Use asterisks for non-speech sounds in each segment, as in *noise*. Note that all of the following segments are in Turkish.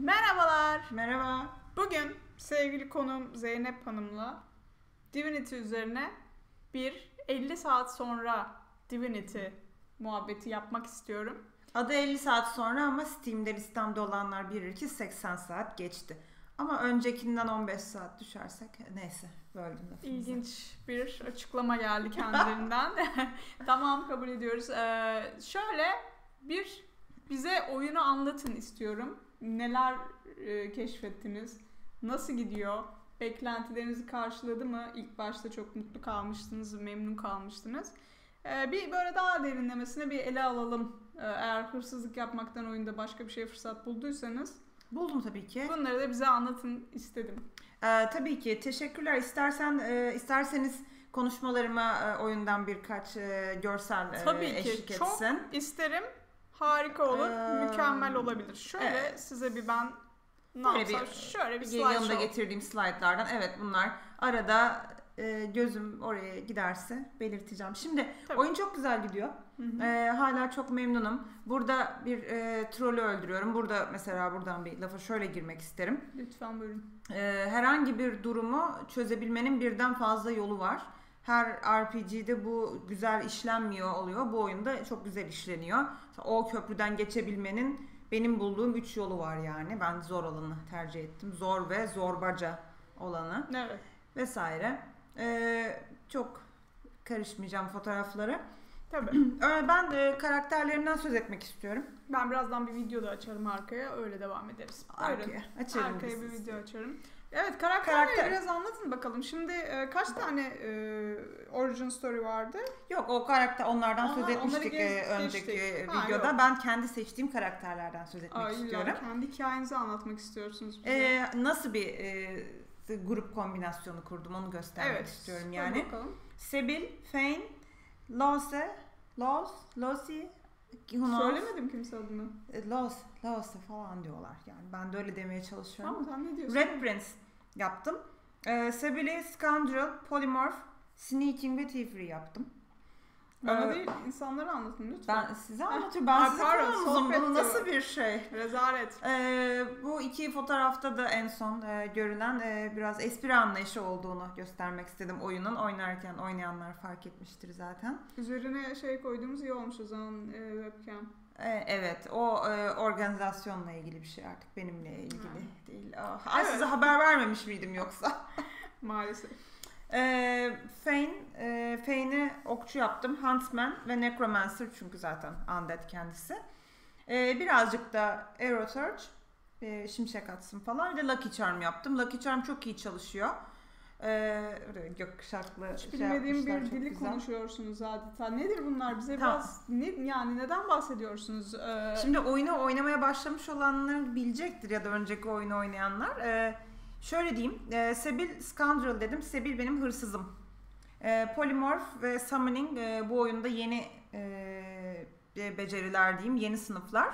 Merhabalar. Merhaba. Bugün sevgili konuğum Zeynep Hanım'la Divinity üzerine bir 50 saat sonra Divinity muhabbeti yapmak istiyorum. Adı 50 saat sonra ama Steam'de listemde olanlar bilir ki 80 saat geçti. Ama öncekinden 15 saat düşersek neyse böldüm lafınızı. İlginç bir açıklama geldi kendilerinden. *laughs* *laughs* tamam kabul ediyoruz. Ee, şöyle bir bize oyunu anlatın istiyorum. Neler e, keşfettiniz? Nasıl gidiyor? Beklentilerinizi karşıladı mı? İlk başta çok mutlu kalmıştınız, memnun kalmıştınız. Ee, bir böyle daha derinlemesine bir ele alalım. Ee, eğer hırsızlık yapmaktan oyunda başka bir şey fırsat bulduysanız Buldum tabii ki. bunları da bize anlatın istedim. Ee, tabii ki teşekkürler. İstersen e, isterseniz konuşmalarıma e, oyundan birkaç e, görsel e, Tabii ki eşlik çok etsin. isterim. Harika olur. Ee, mükemmel olabilir. Şöyle evet. size bir ben ne Böyle yapsam? bir- şöyle bir Bir yanımda slideshow. getirdiğim slaytlardan evet bunlar arada e, gözüm oraya giderse belirteceğim. Şimdi Tabii. oyun çok güzel gidiyor. Hı hı. Ee, hala çok memnunum. Burada bir e, trolü öldürüyorum. Burada mesela buradan bir lafa şöyle girmek isterim. Lütfen buyurun. Ee, herhangi bir durumu çözebilmenin birden fazla yolu var. Her RPG'de bu güzel işlenmiyor oluyor. Bu oyunda çok güzel işleniyor. O köprüden geçebilmenin benim bulduğum 3 yolu var yani. Ben zor olanı tercih ettim. Zor ve zorbaca olanı Evet. vesaire. Ee, çok karışmayacağım fotoğrafları. Tabii. *clears throat* Ee, Ben e, karakterlerimden söz etmek istiyorum. ben birazdan bir video da açarım arkaya. Öyle devam ederiz. Buyurun. Arkaya açarım Arkaya bir video açarım. Evet karakterleri Karakter. biraz anlatın bakalım. Şimdi e, kaç tane e, origin story vardı? Yok o karakter onlardan Aha, söz etmiştik e, önceki geçtik. Ha, videoda. yok. ben kendi seçtiğim karakterlerden söz etmek Aa, istiyorum. kendi hikayenizi anlatmak istiyorsunuz bize. Ee, nasıl bir e, grup kombinasyonu kurdum onu göstermek evet. istiyorum yani. bakalım. Sebil, Fane, Lose, Los, Losi, knows? Söylemedim kimse adını. E, Los, Lose falan diyorlar yani. Ben de öyle demeye çalışıyorum. Tamam sen ne diyorsun? Red Prince yaptım. Ee, Sebil'i Scoundrel, Polymorph, Sneaking ve Thievery yaptım. Bana Ee, değil insanlara anlatın lütfen. Ben size anlatıyorum. Ben Ay, size pardon, konumuzum. sohbet Bu nasıl bir şey? Rezalet. Ee, bu iki fotoğrafta da en son e, görülen e, biraz espri anlayışı olduğunu göstermek istedim oyunun. Oynarken oynayanlar fark etmiştir zaten. Üzerine şey koyduğumuz iyi olmuş o zaman e, webcam. Ee, evet o e, organizasyonla ilgili bir şey artık benimle ilgili Ha. değil. Ah, Evet. size haber vermemiş miydim yoksa? *laughs* Maalesef. Ee, Fane, e, Fane'i okçu yaptım. Huntsman ve Necromancer çünkü zaten undead kendisi. Ee, birazcık da Search, e, şimşek atsın falan. Bir de Lucky Charm yaptım. Lucky Charm çok iyi çalışıyor. Ee, gökkuşaklı Hiç şey bilmediğim bir dili güzel. konuşuyorsunuz adeta. Nedir bunlar? Bize Tamam. biraz ne, yani neden bahsediyorsunuz? Ee, Şimdi oyunu oynamaya başlamış olanlar bilecektir ya da önceki oyunu oynayanlar. Ee, şöyle diyeyim. E, Sebil Scoundrel dedim. Sebil benim hırsızım. E, Polymorph ve Summoning e, bu oyunda yeni e, beceriler diyeyim. Yeni sınıflar.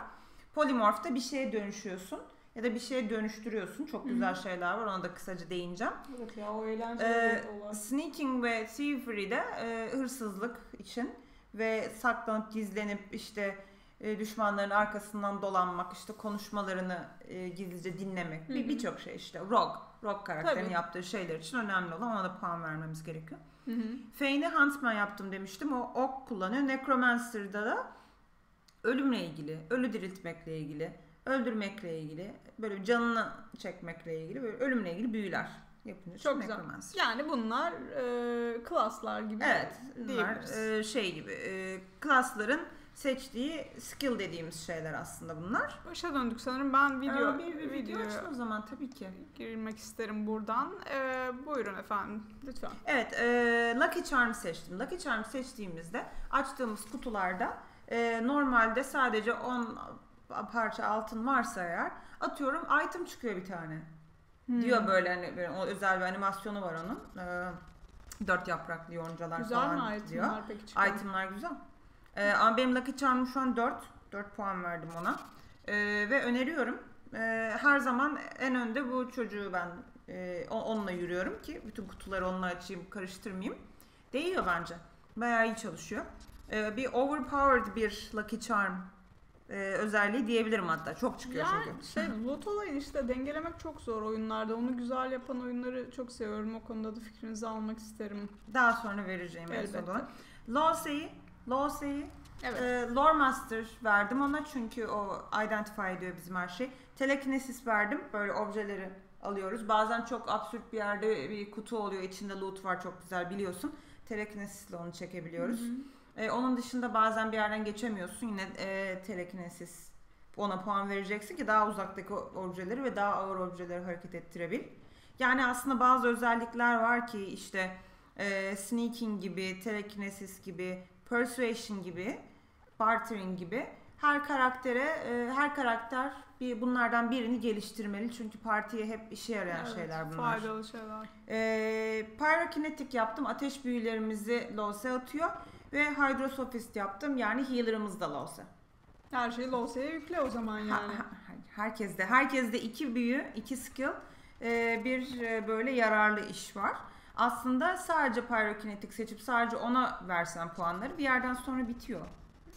Polymorph'ta bir şeye dönüşüyorsun. Ya da bir şeye dönüştürüyorsun. Çok güzel şeyler var. Ona da kısaca değineceğim. evet ya o eğlenceli Ee, olay. Sneaking ve Thievery'de e, hırsızlık için ve saklanıp gizlenip işte e, düşmanların arkasından dolanmak, işte konuşmalarını e, gizlice dinlemek, Hı bir birçok şey işte. Rogue, Rogue karakterin Tabii. yaptığı şeyler için önemli olan ona da puan vermemiz gerekiyor. Fane'i Huntsman yaptım demiştim. O ok kullanıyor. Necromancer'da da ölümle ilgili, ölü diriltmekle ilgili, öldürmekle ilgili, böyle canını çekmekle ilgili, böyle ölümle ilgili büyüler yapılıyor. Çok güzel. Necromancer. Yani bunlar e, klaslar gibi Evet, bunlar e, şey gibi, e, klasların seçtiği skill dediğimiz şeyler aslında bunlar. Başa döndük sanırım. Ben video, Aa, bir, bir video videoya açın o zaman tabii ki. girmek isterim buradan. Ee, buyurun efendim. Lütfen. Evet, e, Lucky Charm seçtim. Lucky Charm seçtiğimizde açtığımız kutularda e, normalde sadece 10 parça altın varsa eğer atıyorum item çıkıyor bir tane. Hmm. Diyor böyle hani böyle o özel bir animasyonu var onun. E, dört yapraklı yoncalar Güzel falan mi diyor. itemler peki çıkan? Itemlar güzel. Ee, ama benim Lucky Charm'ım şu an 4. 4 puan verdim ona. Ee, ve öneriyorum. Ee, her zaman en önde bu çocuğu ben e, onunla yürüyorum ki bütün kutuları onunla açayım, karıştırmayayım. Değiyor bence. Bayağı iyi çalışıyor. Ee, bir overpowered bir Lucky Charm e, özelliği diyebilirim hatta. Çok çıkıyor Yani çünkü. şey *laughs* lot işte dengelemek çok zor oyunlarda. Onu güzel yapan oyunları çok seviyorum. O konuda da fikrinizi almak isterim. Daha sonra vereceğim Elbette. Losey'i, Losey'i Evet. e, Lore Master verdim ona çünkü o identify ediyor bizim her şey. Telekinesis verdim. Böyle objeleri alıyoruz. Bazen çok absürt bir yerde bir kutu oluyor. içinde loot var çok güzel biliyorsun. Telekinesisle onu çekebiliyoruz. Hı hı. E, onun dışında bazen bir yerden geçemiyorsun. Yine e, telekinesis ona puan vereceksin ki daha uzaktaki objeleri ve daha ağır objeleri hareket ettirebil. Yani aslında bazı özellikler var ki işte e, sneaking gibi, telekinesis gibi, persuasion gibi, bartering gibi her karaktere e, her karakter bir bunlardan birini geliştirmeli çünkü partiye hep işe yarayan Evet, şeyler bunlar. Faydalı şeyler. Ee, Pyrokinetic yaptım. Ateş büyülerimizi Lose atıyor. Ve Hydrosophist yaptım. Yani healer'ımız da Lose. Her şeyi LoS'ye yükle o zaman yani. Ha- ha- herkeste. Herkeste iki büyü, iki skill, e, bir e, böyle yararlı iş var. Aslında sadece Pyrokinetic seçip sadece ona versen puanları bir yerden sonra bitiyor.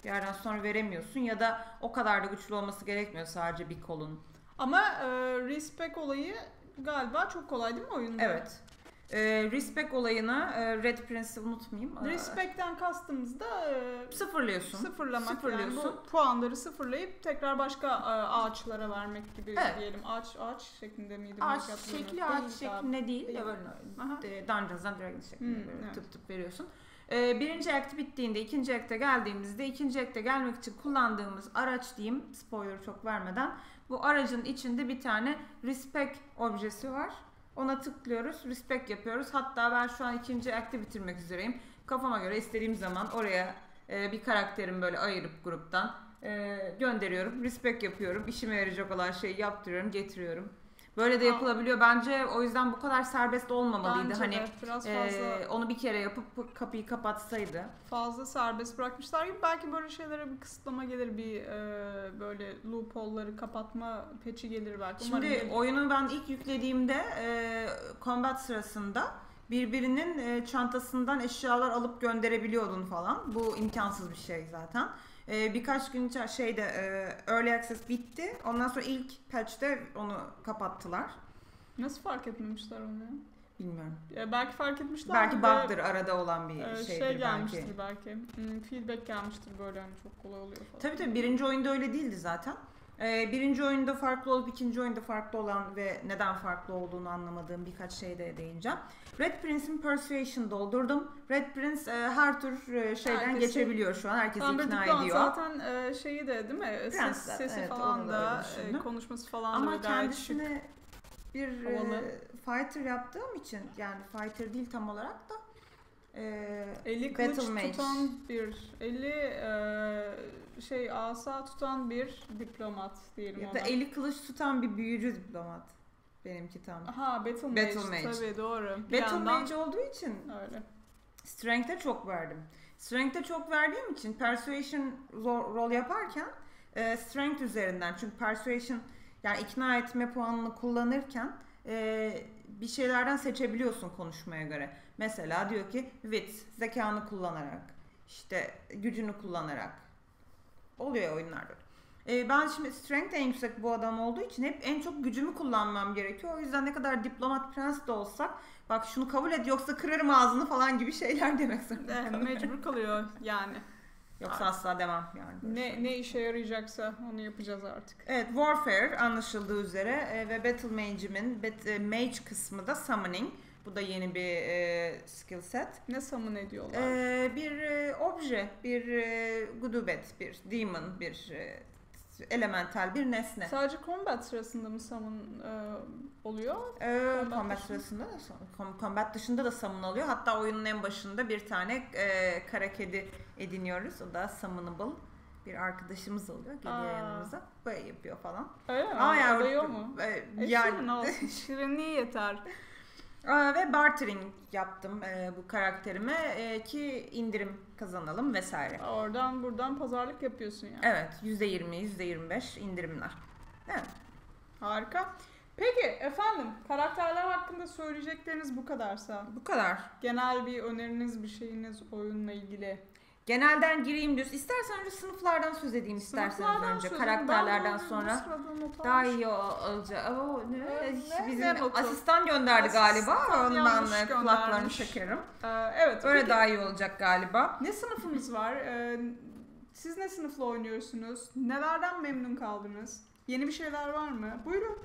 Bir yerden sonra veremiyorsun ya da o kadar da güçlü olması gerekmiyor sadece bir kolun. Ama e, respect olayı galiba çok kolay değil mi oyunda? Evet. E, respect olayını e, Red Prince'i unutmayayım. E, Respect'ten kastımız da e, Sıfırlıyorsun. sıfırlamak yani Sıfırlıyorsun. bu puanları sıfırlayıp tekrar başka e, ağaçlara vermek gibi Evet. diyelim. Ağaç ağaç şeklinde miydi? Ağaç Belki hatırlamıyorum. şekli ağaç Değil şeklinde değil. Ya böyle Aha. e, Dungeons and Dragons şeklinde Hmm, böyle evet. tıp tıp veriyorsun. Ee, birinci act bittiğinde ikinci act'e geldiğimizde ikinci act'e gelmek için kullandığımız araç diyeyim spoiler çok vermeden bu aracın içinde bir tane respect objesi var. Ona tıklıyoruz, respect yapıyoruz. Hatta ben şu an ikinci act'i bitirmek üzereyim. Kafama göre istediğim zaman oraya e, bir karakterim böyle ayırıp gruptan e, gönderiyorum. Respect yapıyorum. İşime yarayacak olan şeyi yaptırıyorum, getiriyorum. Böyle de yapılabiliyor. Bence o yüzden bu kadar serbest olmamalıydı. Bence hani de biraz fazla ee, onu bir kere yapıp kapıyı kapatsaydı. fazla serbest bırakmışlar gibi belki böyle şeylere bir kısıtlama gelir bir e, böyle loophole'ları kapatma patch'i gelir belki. Umarım Şimdi gelir. oyunu ben ilk yüklediğimde e, combat sırasında birbirinin e, çantasından eşyalar alıp gönderebiliyordun falan. Bu imkansız bir şey zaten. E, birkaç gün içer- şeyde e, early access bitti. Ondan sonra ilk patch'te onu kapattılar. Nasıl fark etmemişler onu ya? Bilmiyorum. Ya belki fark etmişler Belki bug'dır arada olan bir e, şeydir şey belki. gelmiştir belki. Hmm, feedback gelmiştir böyle hani çok kolay oluyor falan. Tabii tabii birinci oyunda öyle değildi zaten. Ee, birinci oyunda farklı olup ikinci oyunda farklı olan ve neden farklı olduğunu anlamadığım birkaç şeye değineceğim. Red Prince'in Persuasion doldurdum. Red Prince e, her tür e, şeyden Herkesi- geçebiliyor şu an. Herkesi ikna ediyor. zaten e, şeyi de değil mi? Ses, Prens de, sesi evet, falan da da, e, konuşması falan da Ama gayet şık. kendisini bir e, fighter yaptığım için yani fighter değil tam olarak da e, 50 Battle kılıç Mage. tutan bir, 50 e, şey asa tutan bir diplomat diyelim ya ona. da eli kılıç tutan bir büyücü diplomat. Benimki tam. Aha Battle Mage, Battle Mage. tabii doğru. Bir Battle yandan Mage olduğu için öyle. Strength'e çok verdim. Strength'e çok verdiğim için Persuasion ro- rol yaparken e, Strength üzerinden çünkü Persuasion yani ikna etme puanını kullanırken e, bir şeylerden seçebiliyorsun konuşmaya göre. Mesela diyor ki wit, zekanı kullanarak, işte gücünü kullanarak. Oluyor ya oyunlarda. E, ben şimdi strength en yüksek bu adam olduğu için hep en çok gücümü kullanmam gerekiyor. O yüzden ne kadar diplomat prens de olsak bak şunu kabul et yoksa kırarım ağzını falan gibi şeyler *laughs* demek zorunda Eh, kalıyorum. mecbur kalıyor yani. Yoksa asla demem yani. Ne ne işe yarayacaksa onu yapacağız artık. Evet Warfare anlaşıldığı üzere e, ve Battle Mage'imin bat- e, Mage kısmı da Summoning. Bu da yeni bir e, skill set. Ne summon ediyorlar? E, bir e, obje, bir e, gudubet, bir demon, bir e, elemental, bir nesne. Sadece combat sırasında mı summon e, oluyor? Ee, Combat combat dışında? sırasında da com- combat dışında da summon oluyor. Hatta oyunun en başında bir tane e, kara kedi ediniyoruz. O da summonable bir arkadaşımız oluyor. Geliyor Aa. yanımıza. Böyle yapıyor falan. Öyle mi? Aa yani mu? e, E, yani *laughs* şirin olsun. Şirinliği yeter. Aa, ve bartering yaptım e, bu karakterime e, ki indirim kazanalım vesaire. Oradan buradan pazarlık yapıyorsun yani. Evet %20, %25 indirimler. Evet. Harika. Peki efendim karakterler hakkında söyleyecekleriniz bu kadarsa Bu kadar. genel bir öneriniz bir şeyiniz oyunla ilgili. Genelden gireyim diyorsun. İstersen önce sınıflardan söz edeyim isterseniz Sınıflardan önce. söz- Karakterlerden Ben bu- sonra. bu sırada not Daha almışım. iyi o- olacak. Oo, ne? Ne? Bizim Ne notu? asistan gönderdi galiba. Asistan yanlış de kulaklarını göndermiş. çekerim. Ee, evet. Öyle peki, daha iyi olacak galiba. Ne sınıfımız var? Ee, siz ne sınıfla oynuyorsunuz? Nelerden memnun kaldınız? Yeni bir şeyler var mı? Buyurun.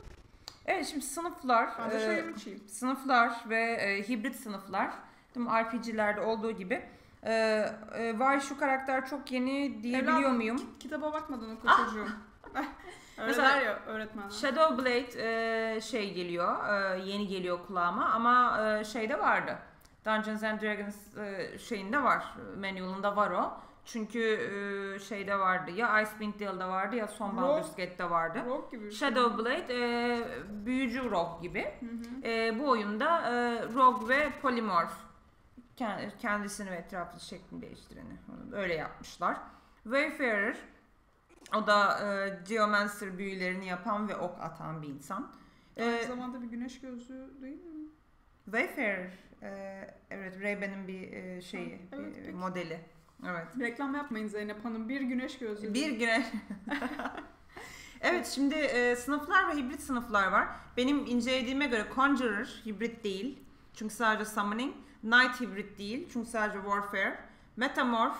Evet şimdi sınıflar. Ben de e, çayımı içeyim. sınıflar ve e, hibrit sınıflar. Mi? RPG'lerde olduğu gibi. E, e, vay şu karakter çok yeni diyebiliyor Evladım, muyum? ki- kitaba bakmadan oku Ah! çocuğum. *laughs* Öyle Mesela- der ya öğretmenler. Shadow Blade e, şey geliyor, e, yeni geliyor kulağıma ama e, şeyde vardı. Dungeons and Dragons e, şeyinde var, manualında var o. Çünkü e, şeyde vardı ya Icewind Dale'da vardı ya son Rogue- Baldur's Gate'de vardı. Rock gibi şey. Shadow Blade e, büyücü rogue gibi. Hı hı. E, bu oyunda e, rogue ve polymorph kendisini ve etrafı şeklini değiştireni Onu öyle yapmışlar. Wayfarer o da e, Geomancer büyülerini yapan ve ok atan bir insan. Aynı E, zamanda bir güneş gözlüğü değil mi? Wayfarer e, evet Ray-Ban'ın bir e, şeyi, Ha, evet, bir peki. modeli. Evet. Reklam yapmayın Zeynep Hanım. Bir güneş gözlüğü. Bir güne. *laughs* evet şimdi e, sınıflar ve hibrit sınıflar var. Benim incelediğime göre Conjurer hibrit değil. Çünkü sadece Summoning. Knight hibrit değil. Çünkü sadece Warfare. Metamorph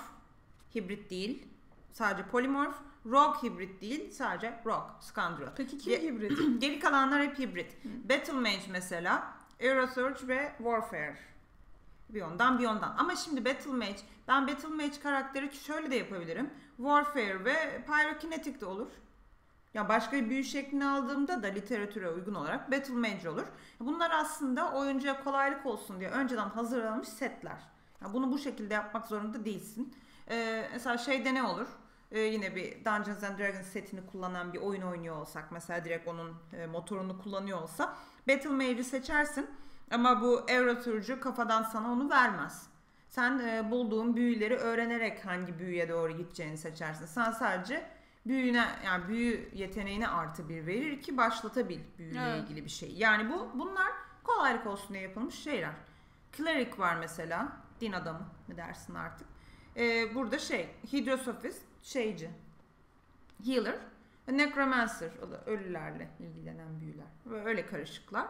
hibrit değil. Sadece Polymorph. Rogue hibrit değil. Sadece Rogue. Scoundrel. Peki kim Ye- hibrit? *clears throat* Geri kalanlar hep hibrit. Hı. Battle Mage mesela. Aerosurge ve Warfare. Bir ondan bir ondan. Ama şimdi Battle Mage, ben Battle Mage karakteri şöyle de yapabilirim. Warfare ve Pyrokinetic de olur. Ya başka bir büyü şeklini aldığımda da literatüre uygun olarak Battle Mage olur. Bunlar aslında oyuncuya kolaylık olsun diye önceden hazırlanmış setler. Ya bunu bu şekilde yapmak zorunda değilsin. Ee, mesela şeyde ne olur? Ee, yine bir Dungeons and Dragons setini kullanan bir oyun oynuyor olsak mesela direkt onun e, motorunu kullanıyor olsa Battle Mage'i seçersin ama bu Aeroturcu kafadan sana onu vermez. Sen e, bulduğun büyüleri öğrenerek hangi büyüye doğru gideceğini seçersin. Sen sadece büyüne yani büyü yeteneğine artı bir verir ki başlatabil büyüyle Evet. ilgili bir şey. Yani bu bunlar kolaylık olsun diye yapılmış şeyler. Cleric var mesela. Din adamı mı dersin artık. Ee, burada şey Hydrosophist şeyci. Healer. Necromancer o da ölülerle ilgilenen büyüler. Ve öyle karışıklar.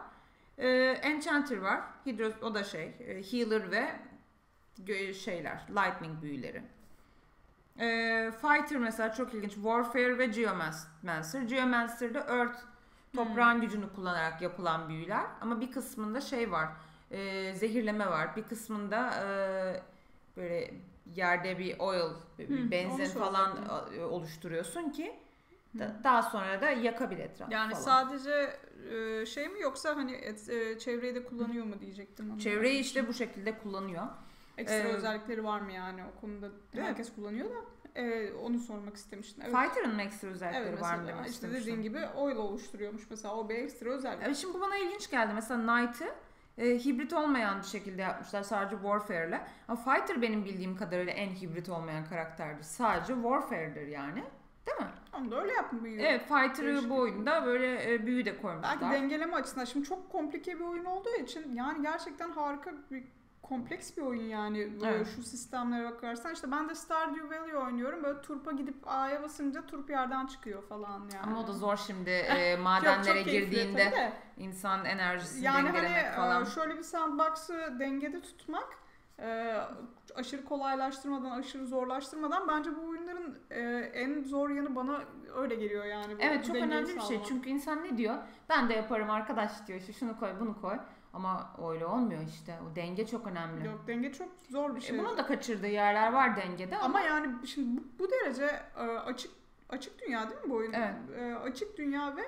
Ee, Enchanter var. Hydro, o da şey e, healer ve şeyler lightning büyüleri. Ee, Fighter mesela çok ilginç. Warfare ve Geomancer. Geomancer'da Earth toprağın gücünü kullanarak yapılan büyüler. Ama bir kısmında şey var. e, zehirleme var. Bir kısmında e, böyle yerde bir oil, bir Hı, benzin onu falan e, oluşturuyorsun ki da- daha sonra da yakabil etrafı Yani falan. sadece e, şey mi yoksa hani et- e, çevreyi de kullanıyor mu diyecektim. Çevreyi işte bu şekilde kullanıyor. Ekstra Ee, özellikleri var mı yani o konuda herkes kullanıyor da e, onu sormak istemiştim. Evet. Fighter'ın mı ekstra özellikleri Evet var mı demek işte dediğin gibi oil oluşturuyormuş mesela o bir ekstra özellik. Evet, şimdi bu bana ilginç geldi. Mesela Knight'ı e, hibrit olmayan bir şekilde yapmışlar sadece Warfare'le. Ama Fighter benim bildiğim kadarıyla en hibrit olmayan karakterdir. Sadece Warfare'dir yani. Değil mi? Onu da öyle yapmıyor. Evet Fighter'ı bu oyunda böyle e, büyü de koymuşlar. Belki dengeleme açısından şimdi çok komplike bir oyun olduğu için yani gerçekten harika bir kompleks bir oyun yani böyle Evet. şu sistemlere bakarsan işte ben de Stardew Valley oynuyorum böyle turpa gidip A'ya basınca turp yerden çıkıyor falan yani. Ama o da zor şimdi e, Yok, madenlere keyifli girdiğinde de. insan enerjisini yani dengelemek hani falan. e, şöyle bir sandbox'ı dengede tutmak e, aşırı kolaylaştırmadan aşırı zorlaştırmadan bence bu oyunların e, en zor yanı bana öyle geliyor yani. Bu Evet çok önemli bir şey. Çünkü insan ne diyor? Ben de yaparım arkadaş diyor. İşte şunu koy bunu koy. Ama öyle olmuyor işte. O denge çok önemli. Yok denge çok zor bir E, şey. bunun da kaçırdığı yerler var dengede ama, Ama yani şimdi bu, bu derece e, açık açık dünya değil mi bu oyun? Evet. E, açık dünya ve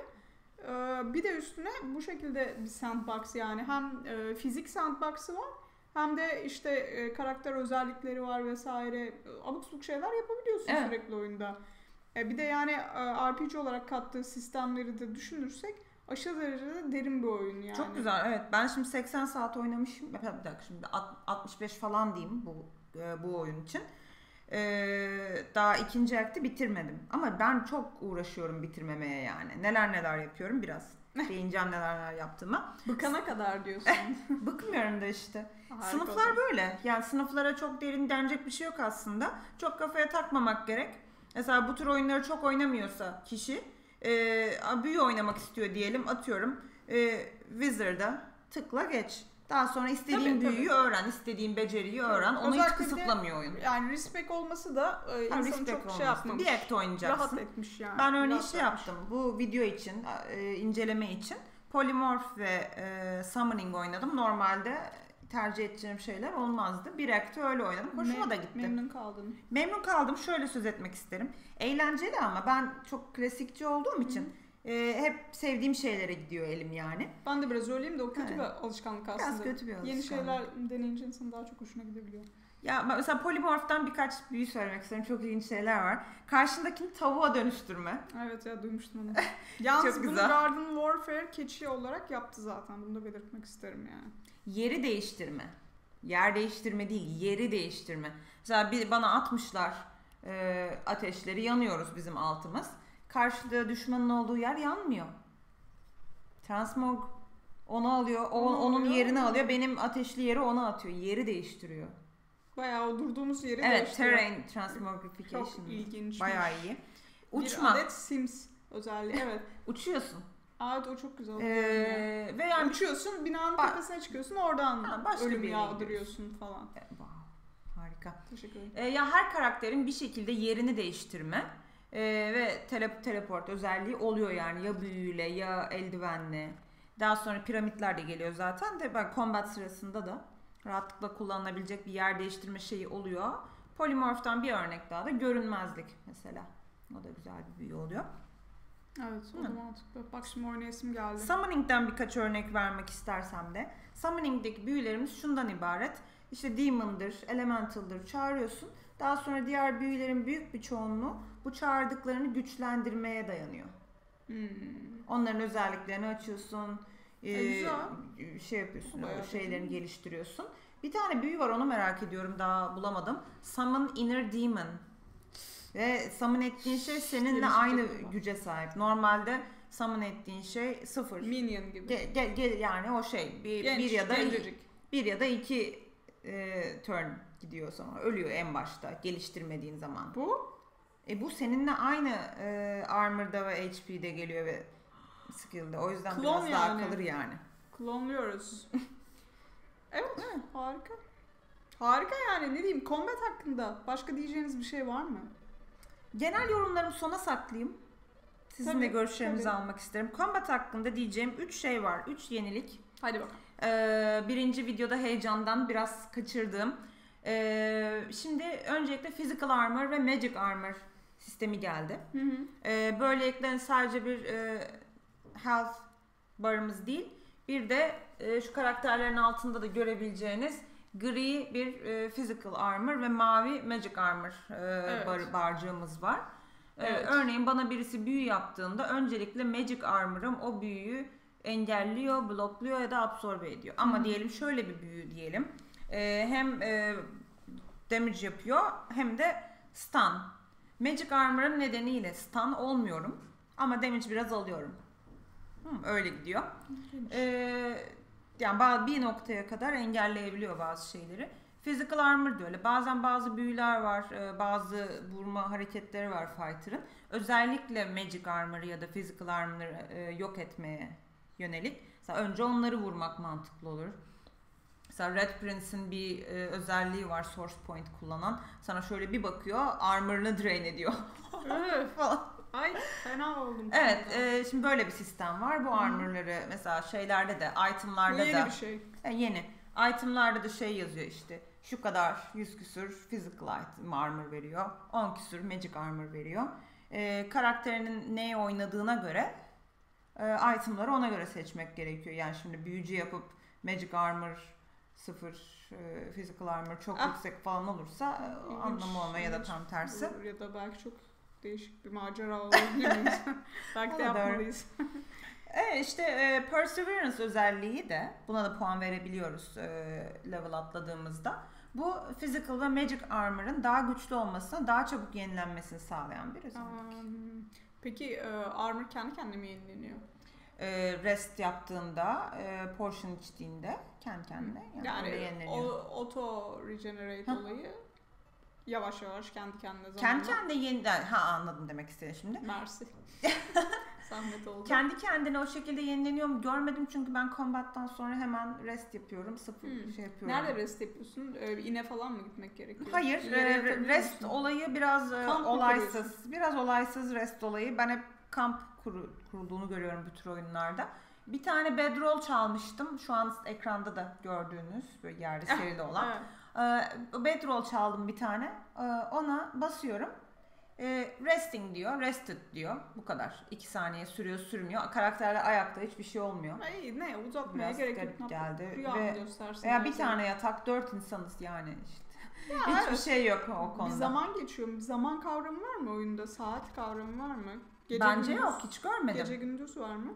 e, bir de üstüne bu şekilde bir sandbox yani hem e, fizik sandbox'ı var hem de işte e, karakter özellikleri var vesaire E, abuk subuk şeyler yapabiliyorsun Evet. sürekli oyunda. E, bir de yani e, RPG olarak kattığı sistemleri de düşünürsek aşırı derecede derin bir oyun yani. çok güzel. Evet ben şimdi 80 saat oynamışım. Bir dakika şimdi alt- 65 falan diyeyim bu e, bu oyun için. Ee, daha ikinci akti bitirmedim. Ama ben çok uğraşıyorum bitirmemeye yani. Neler neler yapıyorum biraz. *laughs* Değineceğim neler neler yaptığıma. Bıkana kadar diyorsun. *laughs* Bıkmıyorum da işte. *laughs* Harika Sınıflar oldu. böyle. Yani sınıflara çok derin denecek bir şey yok aslında. Çok kafaya takmamak gerek. Mesela bu tür oyunları çok oynamıyorsa kişi e, büyü oynamak istiyor diyelim atıyorum. E, Wizard'a tıkla geç. Daha sonra istediğin Tabii, büyüyü öğren, istediğin beceriyi öğren. Onu Özellikle hiç kısıtlamıyor oyun. Yani respect olması da e, insanı respect çok şey yapmamış. Direkt oynayacaksın. Rahat etmiş yani. Ben örneğin şey yaptım bu video için, e, inceleme için. Polymorph ve e, Summoning oynadım. Normalde tercih edeceğim şeyler olmazdı. Bir akte öyle oynadım. Hoşuma Me- da gitti. Memnun kaldın. Memnun kaldım. Şöyle söz etmek isterim. Eğlenceli ama ben çok klasikçi olduğum için e, hep sevdiğim şeylere gidiyor elim yani. Ben de biraz öyleyim de o kötü Evet. bir alışkanlık Biraz aslında. kötü bir Yeni alışkanlık. şeyler deneyince insanın daha çok hoşuna gidebiliyor. Ya mesela Polymorph'tan birkaç büyü söylemek istiyorum. Çok ilginç şeyler var. Karşındakini tavuğa dönüştürme. Evet ya duymuştum onu. *laughs* Yalnız Çok bunu güzel. Garden Warfare keçi olarak yaptı zaten. Bunu da belirtmek isterim yani. Yeri değiştirme. Yer değiştirme değil, yeri değiştirme. Mesela bir, bana atmışlar e, ateşleri, yanıyoruz bizim altımız. Karşıda düşmanın olduğu yer yanmıyor. Transmog onu alıyor, o, Onu onun alıyor. yerini alıyor, benim ateşli yeri ona atıyor. Yeri değiştiriyor. Bayağı o durduğumuz yeri Evet, değiştiriyor. terrain transmogrification. Çok ilginç. Bayağı iyi. Bir Uçma. adet Sims özelliği. Evet. *laughs* Uçuyorsun. Evet o çok güzel. Ee, ve yani Uçuyorsun, binanın tepesine çıkıyorsun, oradan Ha, başka ölüm yağdırıyorsun falan. E, wow, harika. Teşekkür ederim. E, ya her karakterin bir şekilde yerini değiştirme e, ve tele, teleport özelliği oluyor yani ya büyüyle ya eldivenle. Daha sonra piramitler de geliyor zaten de bak combat sırasında da rahatlıkla kullanılabilecek bir yer değiştirme şeyi oluyor. Polymorph'tan bir örnek daha da görünmezlik mesela. O da güzel bir büyü oluyor. Evet, o da mantıklı. Bak şimdi oynayasım geldi. Summoning'den birkaç örnek vermek istersem de. Summoning'deki büyülerimiz şundan ibaret. İşte Demon'dır, Elemental'dır çağırıyorsun. Daha sonra diğer büyülerin büyük bir çoğunluğu bu çağırdıklarını güçlendirmeye dayanıyor. Hmm. Onların özelliklerini açıyorsun. E, e, şey yapıyorsun, Bayağı o şeylerini güzel. geliştiriyorsun. Bir tane büyü var onu merak ediyorum daha bulamadım. Summon Inner Demon. Ve summon ettiğin şey seninle aynı güce sahip. Normalde summon ettiğin şey sıfır. Minion gibi. Ge- ge- ge- yani o şey bir, Genç, bir ya da gencecik. bir ya da iki e, turn gidiyor sonra ölüyor en başta geliştirmediğin zaman. Bu E bu seninle aynı e, armor'da ve HP'de geliyor ve skill'de. O yüzden Klon biraz daha yani. kalır yani. klonluyoruz. *laughs* evet, harika. Harika yani ne diyeyim combat hakkında başka diyeceğiniz bir şey var mı? Genel yorumlarımı sona saklayayım. Sizin Tabii, de görüşlerinizi tabii. almak isterim. Combat hakkında diyeceğim 3 şey var. 3 yenilik. Hadi bakalım. Ee, birinci videoda heyecandan biraz kaçırdım. Ee, şimdi öncelikle Physical Armor ve Magic Armor sistemi geldi. Hı hı. Ee, böylelikle sadece bir e, health barımız değil, bir de e, şu karakterlerin altında da görebileceğiniz gri bir e, Physical Armor ve mavi Magic Armor e, Evet. bar- barcığımız var. Ee, Evet. örneğin bana birisi büyü yaptığında öncelikle Magic Armor'ım o büyüyü engelliyor, blokluyor ya da absorbe ediyor. Ama Hı. diyelim şöyle bir büyü diyelim. Ee, hem e, damage yapıyor hem de stun. Magic Armor'ın nedeniyle stun olmuyorum ama damage biraz alıyorum. Hı, öyle gidiyor. Ee, yani bir noktaya kadar engelleyebiliyor bazı şeyleri. Physical Armor da öyle. Bazen bazı büyüler var, e, bazı vurma hareketleri var fighter'ın. Özellikle Magic Armor'ı ya da Physical Armor'ı e, yok etmeye yönelik. Mesela önce onları vurmak mantıklı olur. Mesela Red Prince'in bir e, özelliği var Source Point kullanan. Sana şöyle bir bakıyor, armor'ını drain ediyor *laughs* falan. Ay fena oldum. Evet, e, şimdi böyle bir sistem var. Bu armor'ları mesela şeylerde de, Bu itemlarda yeni da bir şey. e, yeni. Itemlarda da şey yazıyor işte. Şu kadar 100 küsür physical item armor veriyor. 10 küsür magic armor veriyor. E, karakterinin neye oynadığına göre e, itemları ona göre seçmek gerekiyor. Yani şimdi büyücü yapıp magic armor sıfır e, physical armor çok Ah. yüksek falan olursa e, anlamı olmuyor ya da tam tersi. Ya da belki çok değişik bir macera olabilir *laughs* belki de yapmalıyız. *laughs* Evet işte e, Perseverance özelliği de buna da puan verebiliyoruz e, level atladığımızda. Bu Physical ve Magic Armor'ın daha güçlü olmasını, daha çabuk yenilenmesini sağlayan bir özellik. Um, peki e, armor kendi kendine mi yenileniyor? e, rest yaptığında, e, portion içtiğinde kendi kendine. Yani, Yani, öyle o, yenileniyor. auto regenerate olayı yavaş yavaş kendi kendine zamanla. Kendi kendine yeniden, ha anladım demek istedi şimdi. Mersi. *laughs* Zahmet oldu. Kendi kendine o şekilde yenileniyor mu görmedim çünkü ben combat'tan sonra hemen rest yapıyorum. Sıfır Hmm. şey yapıyorum. Nerede rest yapıyorsun? Ee, iğne falan mı gitmek gerekiyor? Hayır, e, rest olayı biraz e, Kamp olaysız. Biraz olaysız rest olayı. Ben hep kamp kuru- kurulduğunu görüyorum bu tür oyunlarda. Bir tane bedroll çalmıştım. Şu an ekranda da gördüğünüz böyle yerde serili olan. Evet. Ee, bedroll çaldım bir tane. Ee, ona basıyorum. Ee, resting diyor, rested diyor. Bu kadar. İki saniye sürüyor, sürmüyor. Karakterler ayakta hiçbir şey olmuyor. Ay, ne uzatmaya Biraz gerek yok. geldi. Rüya Ve? Veya bir tane yatak, dört insanız yani işte. *laughs* Ya Hiçbir evet. şey yok o Bir konuda. zaman geçiyor. Bir zaman kavramı var mı oyunda? Saat kavramı var mı? Bence gündüz- yok, hiç görmedim. Gece gündüz var mı?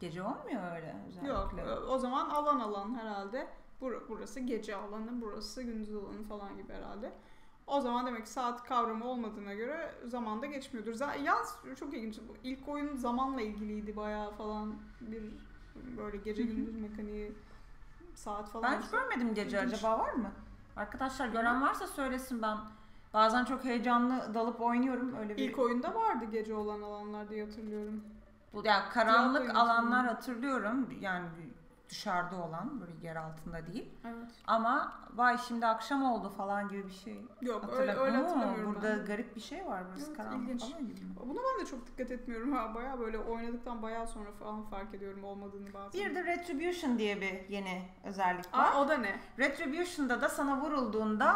Gece olmuyor öyle özellikle. Yok. O zaman alan alan herhalde. Bur- Burası gece alanı, burası gündüz alanı falan gibi herhalde. O zaman demek ki saat kavramı olmadığına göre zaman da geçmiyordur. Z- Yalnız çok ilginç. Bu ilk oyun zamanla ilgiliydi bayağı falan. Bir böyle gece gündüz mekaniği saat falan. Ben hiç görmedim gece İlginç. acaba var mı? Arkadaşlar gören varsa söylesin ben. Bazen çok heyecanlı dalıp oynuyorum öyle bir. İlk oyunda vardı gece olan alanlar diye hatırlıyorum. Bu yani karanlık alanlar hatırlıyorum. Yani dışarıda olan böyle yer altında değil. Evet. Ama vay şimdi akşam oldu falan gibi bir şey. Yok öyle, Hatırlamıyorum. öyle Oo, hatırlamıyorum Burada ben. garip bir şey var burası Evet, karanlık ilginç. falan gibi. Buna ben de çok dikkat etmiyorum ha. Bayağı böyle oynadıktan bayağı sonra falan fark ediyorum olmadığını bazen. Bir de Retribution diye bir yeni özellik var. Aa, o da ne? Retribution'da da sana vurulduğunda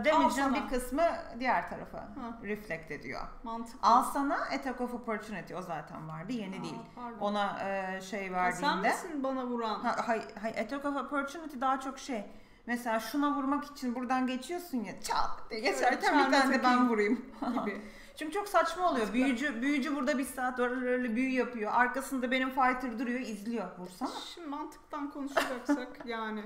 e, damage'ın bir kısmı diğer tarafa Ha. reflect ediyor. Mantıklı. Al sana attack of opportunity o zaten vardı yeni Aa, değil. pardon. Ona e, şey Ha, Sen verdiğinde misin bana vuran? ha, attack of opportunity daha çok şey. Mesela şuna vurmak için buradan geçiyorsun ya çat diye geçerken bir tane de ben vurayım. gibi. Çünkü çok saçma oluyor. Mantıklı. Büyücü büyücü burada bir saat öyle büyü yapıyor. Arkasında benim fighter duruyor, izliyor. Vursana. Şimdi mantıktan konuşacaksak *laughs* yani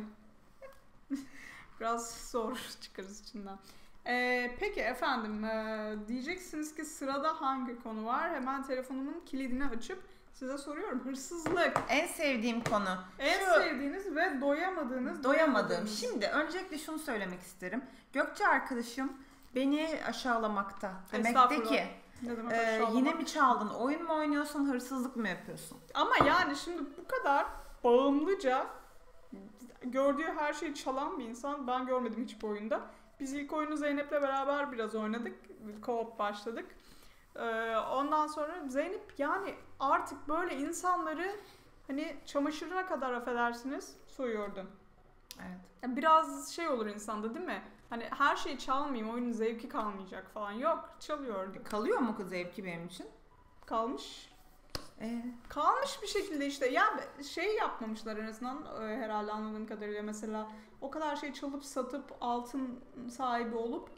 biraz zor çıkarız içinden. Ee, peki efendim ee, diyeceksiniz ki sırada hangi konu var? Hemen telefonumun kilidini açıp size soruyorum. Hırsızlık. En sevdiğim konu. En Şu- sevdiğiniz ve doyamadığınız doyamadığınız. Şimdi öncelikle şunu söylemek isterim. Gökçe arkadaşım beni aşağılamakta. Demek de Estağfurullah. ki Ne demek e, aşağılamak? yine mi çaldın, oyun mu oynuyorsun, hırsızlık mı yapıyorsun? Ama yani şimdi bu kadar bağımlıca gördüğü her şeyi çalan bir insan ben görmedim hiçbir oyunda. Biz ilk oyunu Zeynep'le beraber biraz oynadık. Co-op başladık. Ee, ondan sonra Zeynep yani artık böyle insanları hani çamaşırına kadar affedersiniz soyuyordu. Evet. Biraz şey olur insanda değil mi? Hani her şeyi çalmayayım oyunun zevki kalmayacak falan. Yok çalıyordu. Kalıyor mu kız zevki benim için? Kalmış. Ee, Kalmış bir şekilde işte ya şey yapmamışlar en azından e, herhalde anladığım kadarıyla mesela o kadar şey çalıp satıp altın sahibi olup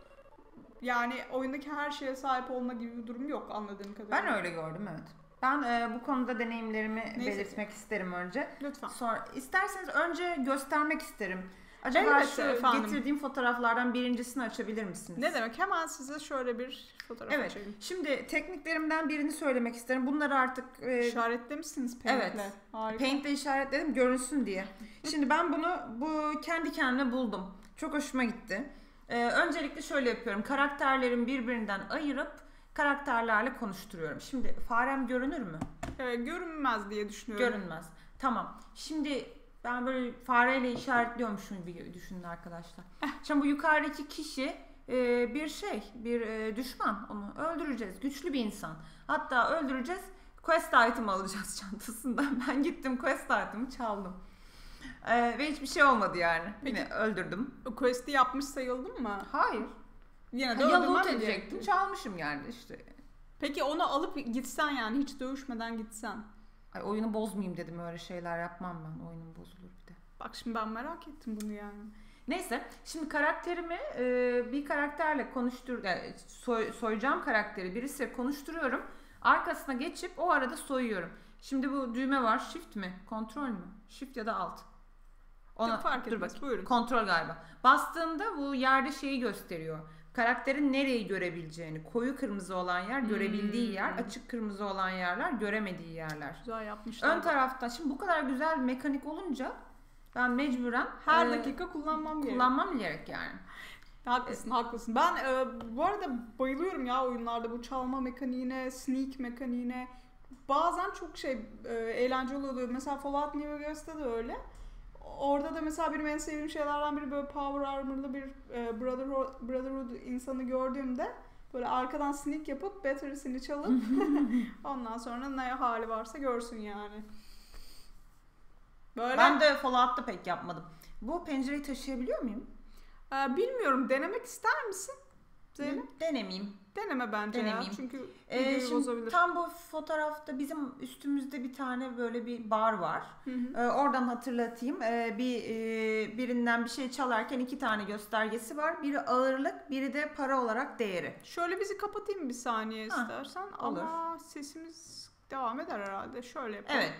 yani oyundaki her şeye sahip olma gibi bir durum yok anladığım kadarıyla. ben öyle gördüm evet. Ben e, bu konuda deneyimlerimi Neyse. belirtmek isterim önce. Lütfen. Sonra isterseniz önce göstermek isterim. Acaba Elbette şu efendim. getirdiğim fotoğraflardan birincisini açabilir misiniz? Ne demek hemen size şöyle bir fotoğraf Evet. açayım. Şimdi tekniklerimden birini söylemek isterim. Bunları artık e, İşaretlemişsiniz Paint'le. Evet. Harika. Paint'le işaretledim görünsün diye. *laughs* Şimdi ben bunu bu kendi kendime buldum. Çok hoşuma gitti. Ee, öncelikle şöyle yapıyorum. Karakterlerimi birbirinden ayırıp karakterlerle konuşturuyorum. Şimdi farem görünür mü? Ee, görünmez diye düşünüyorum. Görünmez. Tamam. Şimdi ben böyle fareyle işaretliyormuşum gibi düşünün arkadaşlar. *laughs* Şimdi bu yukarıdaki kişi e, bir şey, bir e, düşman. Onu öldüreceğiz. Güçlü bir insan. Hatta öldüreceğiz. Quest item alacağız *laughs* çantasından. Ben gittim quest item'ı çaldım. E, ve hiçbir şey olmadı yani. Yine öldürdüm. O quest'i yapmış sayıldın mı? Hayır. Yine de Ya öldürmem loot edecektim. Çalmışım yani işte. Peki onu alıp gitsen yani hiç dövüşmeden gitsen. Ay oyunu bozmayayım dedim öyle şeyler yapmam ben. Oyunum bozulur bir de. Bak şimdi ben merak ettim bunu yani. Neyse şimdi karakterimi e, bir karakterle konuştur yani soy- soyacağım karakteri birisiyle konuşturuyorum. Arkasına geçip o arada soyuyorum. Şimdi bu düğme var. Shift mi? Kontrol mü? Shift ya da alt. Çok fark dur etmez. bakayım. Buyurun. Kontrol galiba. Bastığımda bu yerde şeyi gösteriyor. karakterin nereyi görebileceğini, koyu kırmızı olan yer görebildiği yer, Hmm. açık kırmızı olan yerler göremediği yerler. Güzel yapmışlar. Ön tarafta şimdi bu kadar güzel mekanik olunca ben mecburen Her e, dakika kullanmam gerekiyor. kullanmam gerek yani. Haklısın, haklısın. Ben e, bu arada bayılıyorum ya oyunlarda bu çalma mekaniğine, sneak mekaniğine. Bazen çok şey e, eğlenceli oluyor. Mesela Fallout New Vegas'ta da öyle. Orada da mesela benim en sevdiğim şeylerden biri böyle power armor'lı bir e, Brotherhood, Brotherhood insanı gördüğümde böyle arkadan sneak yapıp battery'sini çalıp *laughs* ondan sonra ne hali varsa görsün yani. Böyle Ben de Fallout'ta pek yapmadım. Bu pencereyi taşıyabiliyor muyum? e, bilmiyorum denemek ister misin? Zeynep? Denemeyeyim. Deneme bence ya. Denemeyeyim. Çünkü Ee, şimdi bozabilir. tam bu fotoğrafta bizim üstümüzde bir tane böyle bir bar var. Hı hı. Ee, oradan hatırlatayım. Ee, bir e, birinden bir şey çalarken iki tane göstergesi var. Biri ağırlık, biri de para olarak değeri. Şöyle bizi kapatayım bir saniye Ha, istersen olur. ama sesimiz devam eder herhalde. Şöyle yapalım. Evet.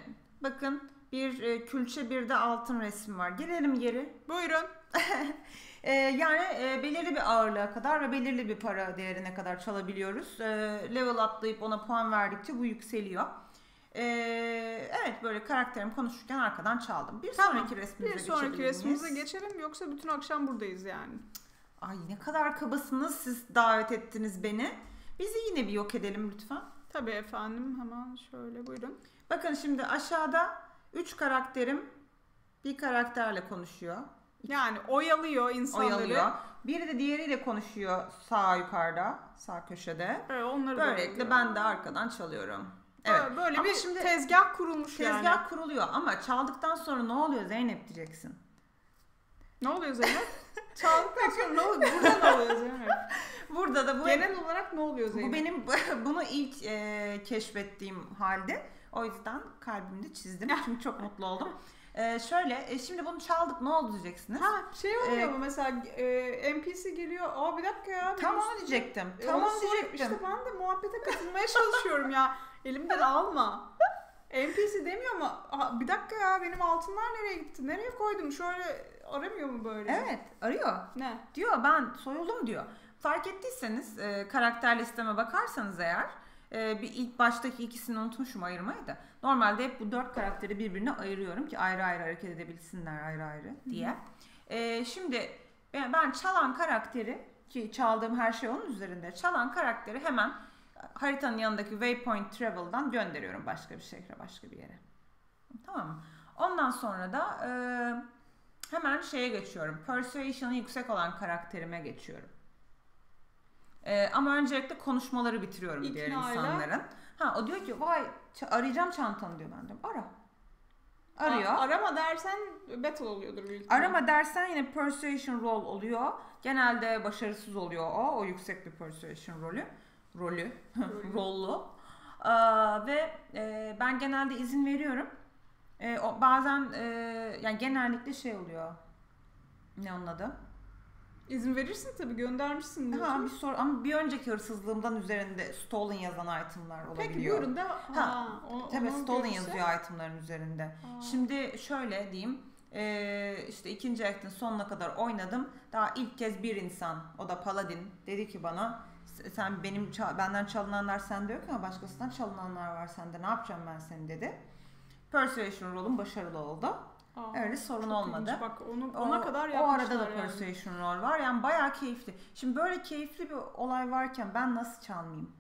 Bakın bir e, külçe bir de altın resim var. Gelelim geri. Buyurun. *laughs* Ee, yani e, belirli bir ağırlığa kadar ve belirli bir para değerine kadar çalabiliyoruz. Ee, level atlayıp ona puan verdikçe bu yükseliyor. Ee, evet böyle karakterim konuşurken arkadan çaldım. Bir Tamam. sonraki resmimize Bir sonraki resmimize geçelim yoksa bütün akşam buradayız yani. Ay ne kadar kabasınız siz davet ettiniz beni. Bizi yine bir yok edelim lütfen. Tabii efendim hemen şöyle buyurun. Bakın şimdi aşağıda 3 karakterim bir karakterle konuşuyor. Yani oyalıyor insanları. Oyalıyor. Biri de diğeriyle konuşuyor sağ yukarıda, sağ köşede. Evet, onları da Böylelikle oyalıyor. ben de arkadan çalıyorum. Evet. Evet. Böyle Ama bir şimdi tezgah kurulmuş Tezgah yani. kuruluyor ama çaldıktan sonra ne oluyor Zeynep diyeceksin. Ne oluyor Zeynep? *laughs* Çaldıktan sonra ne oluyor? Burada ne oluyor Zeynep? *laughs* Burada da bu Genel olarak ne oluyor Zeynep? bu benim *laughs* bunu ilk e, keşfettiğim halde. O yüzden kalbimde çizdim. Çünkü çok mutlu oldum. E, şöyle e, şimdi bunu çaldık ne oldu diyeceksiniz. Ha şey olmuyor Ee, mu mesela e, NPC geliyor. Aa bir dakika ya. Tam onu diyecektim. E, Tam onu diyecektim. İşte ben de muhabbete katılmaya çalışıyorum ya. Elimden alma. NPC demiyor mu? Aa, bir dakika ya benim altınlar nereye gitti? Nereye koydum? Şöyle aramıyor mu böyle? Evet arıyor. Ne? Diyor ben soyuldum diyor. Fark ettiyseniz e, karakter listeme bakarsanız eğer e, bir ilk baştaki ikisini unutmuşum ayırmayı da. Normalde hep bu dört karakteri birbirine ayırıyorum ki ayrı ayrı hareket edebilsinler ayrı ayrı diye. E, şimdi ben, ben çalan karakteri ki çaldığım her şey onun üzerinde. Çalan karakteri hemen haritanın yanındaki waypoint travel'dan gönderiyorum başka bir şehre başka bir yere. Tamam mı? Ondan sonra da e, hemen şeye geçiyorum. Persuasion'ı yüksek olan karakterime geçiyorum. E, ama öncelikle konuşmaları bitiriyorum diğer İknayla. insanların. Ha o diyor ki vay arayacağım çantanı diyor ben diyorum. Ara. Arıyor. Aa, arama dersen battle oluyordur büyük ihtimalle. Arama dersen yine persuasion roll oluyor. Genelde başarısız oluyor o. O yüksek bir persuasion rolü. Rolü. *laughs* Rollu. Aa, ve e, ben genelde izin veriyorum. E, o, bazen e, yani genellikle şey oluyor. Ne onun adı? İzin verirsin tabii göndermişsin. Ha, diyorsun. bir sor ama bir önceki hırsızlığımdan üzerinde stolen yazan itemlar olabiliyor. Peki buyurun da. Ha, o, Tabii stolen görürse- yazıyor itemların üzerinde. Aa. Şimdi şöyle diyeyim. eee, işte ikinci act'in sonuna kadar oynadım. Daha ilk kez bir insan, o da Paladin, dedi ki bana sen benim benden çalınanlar sende yok ama başkasından çalınanlar var sende. Ne yapacağım ben seni dedi. Persuasion rolüm başarılı oldu. Aa, Öyle sorun olmadı. ilginç. Bak onu, O, ona kadar o arada da yani. persuasion rol var. Yani bayağı keyifli. Şimdi böyle keyifli bir olay varken ben nasıl çalmayayım?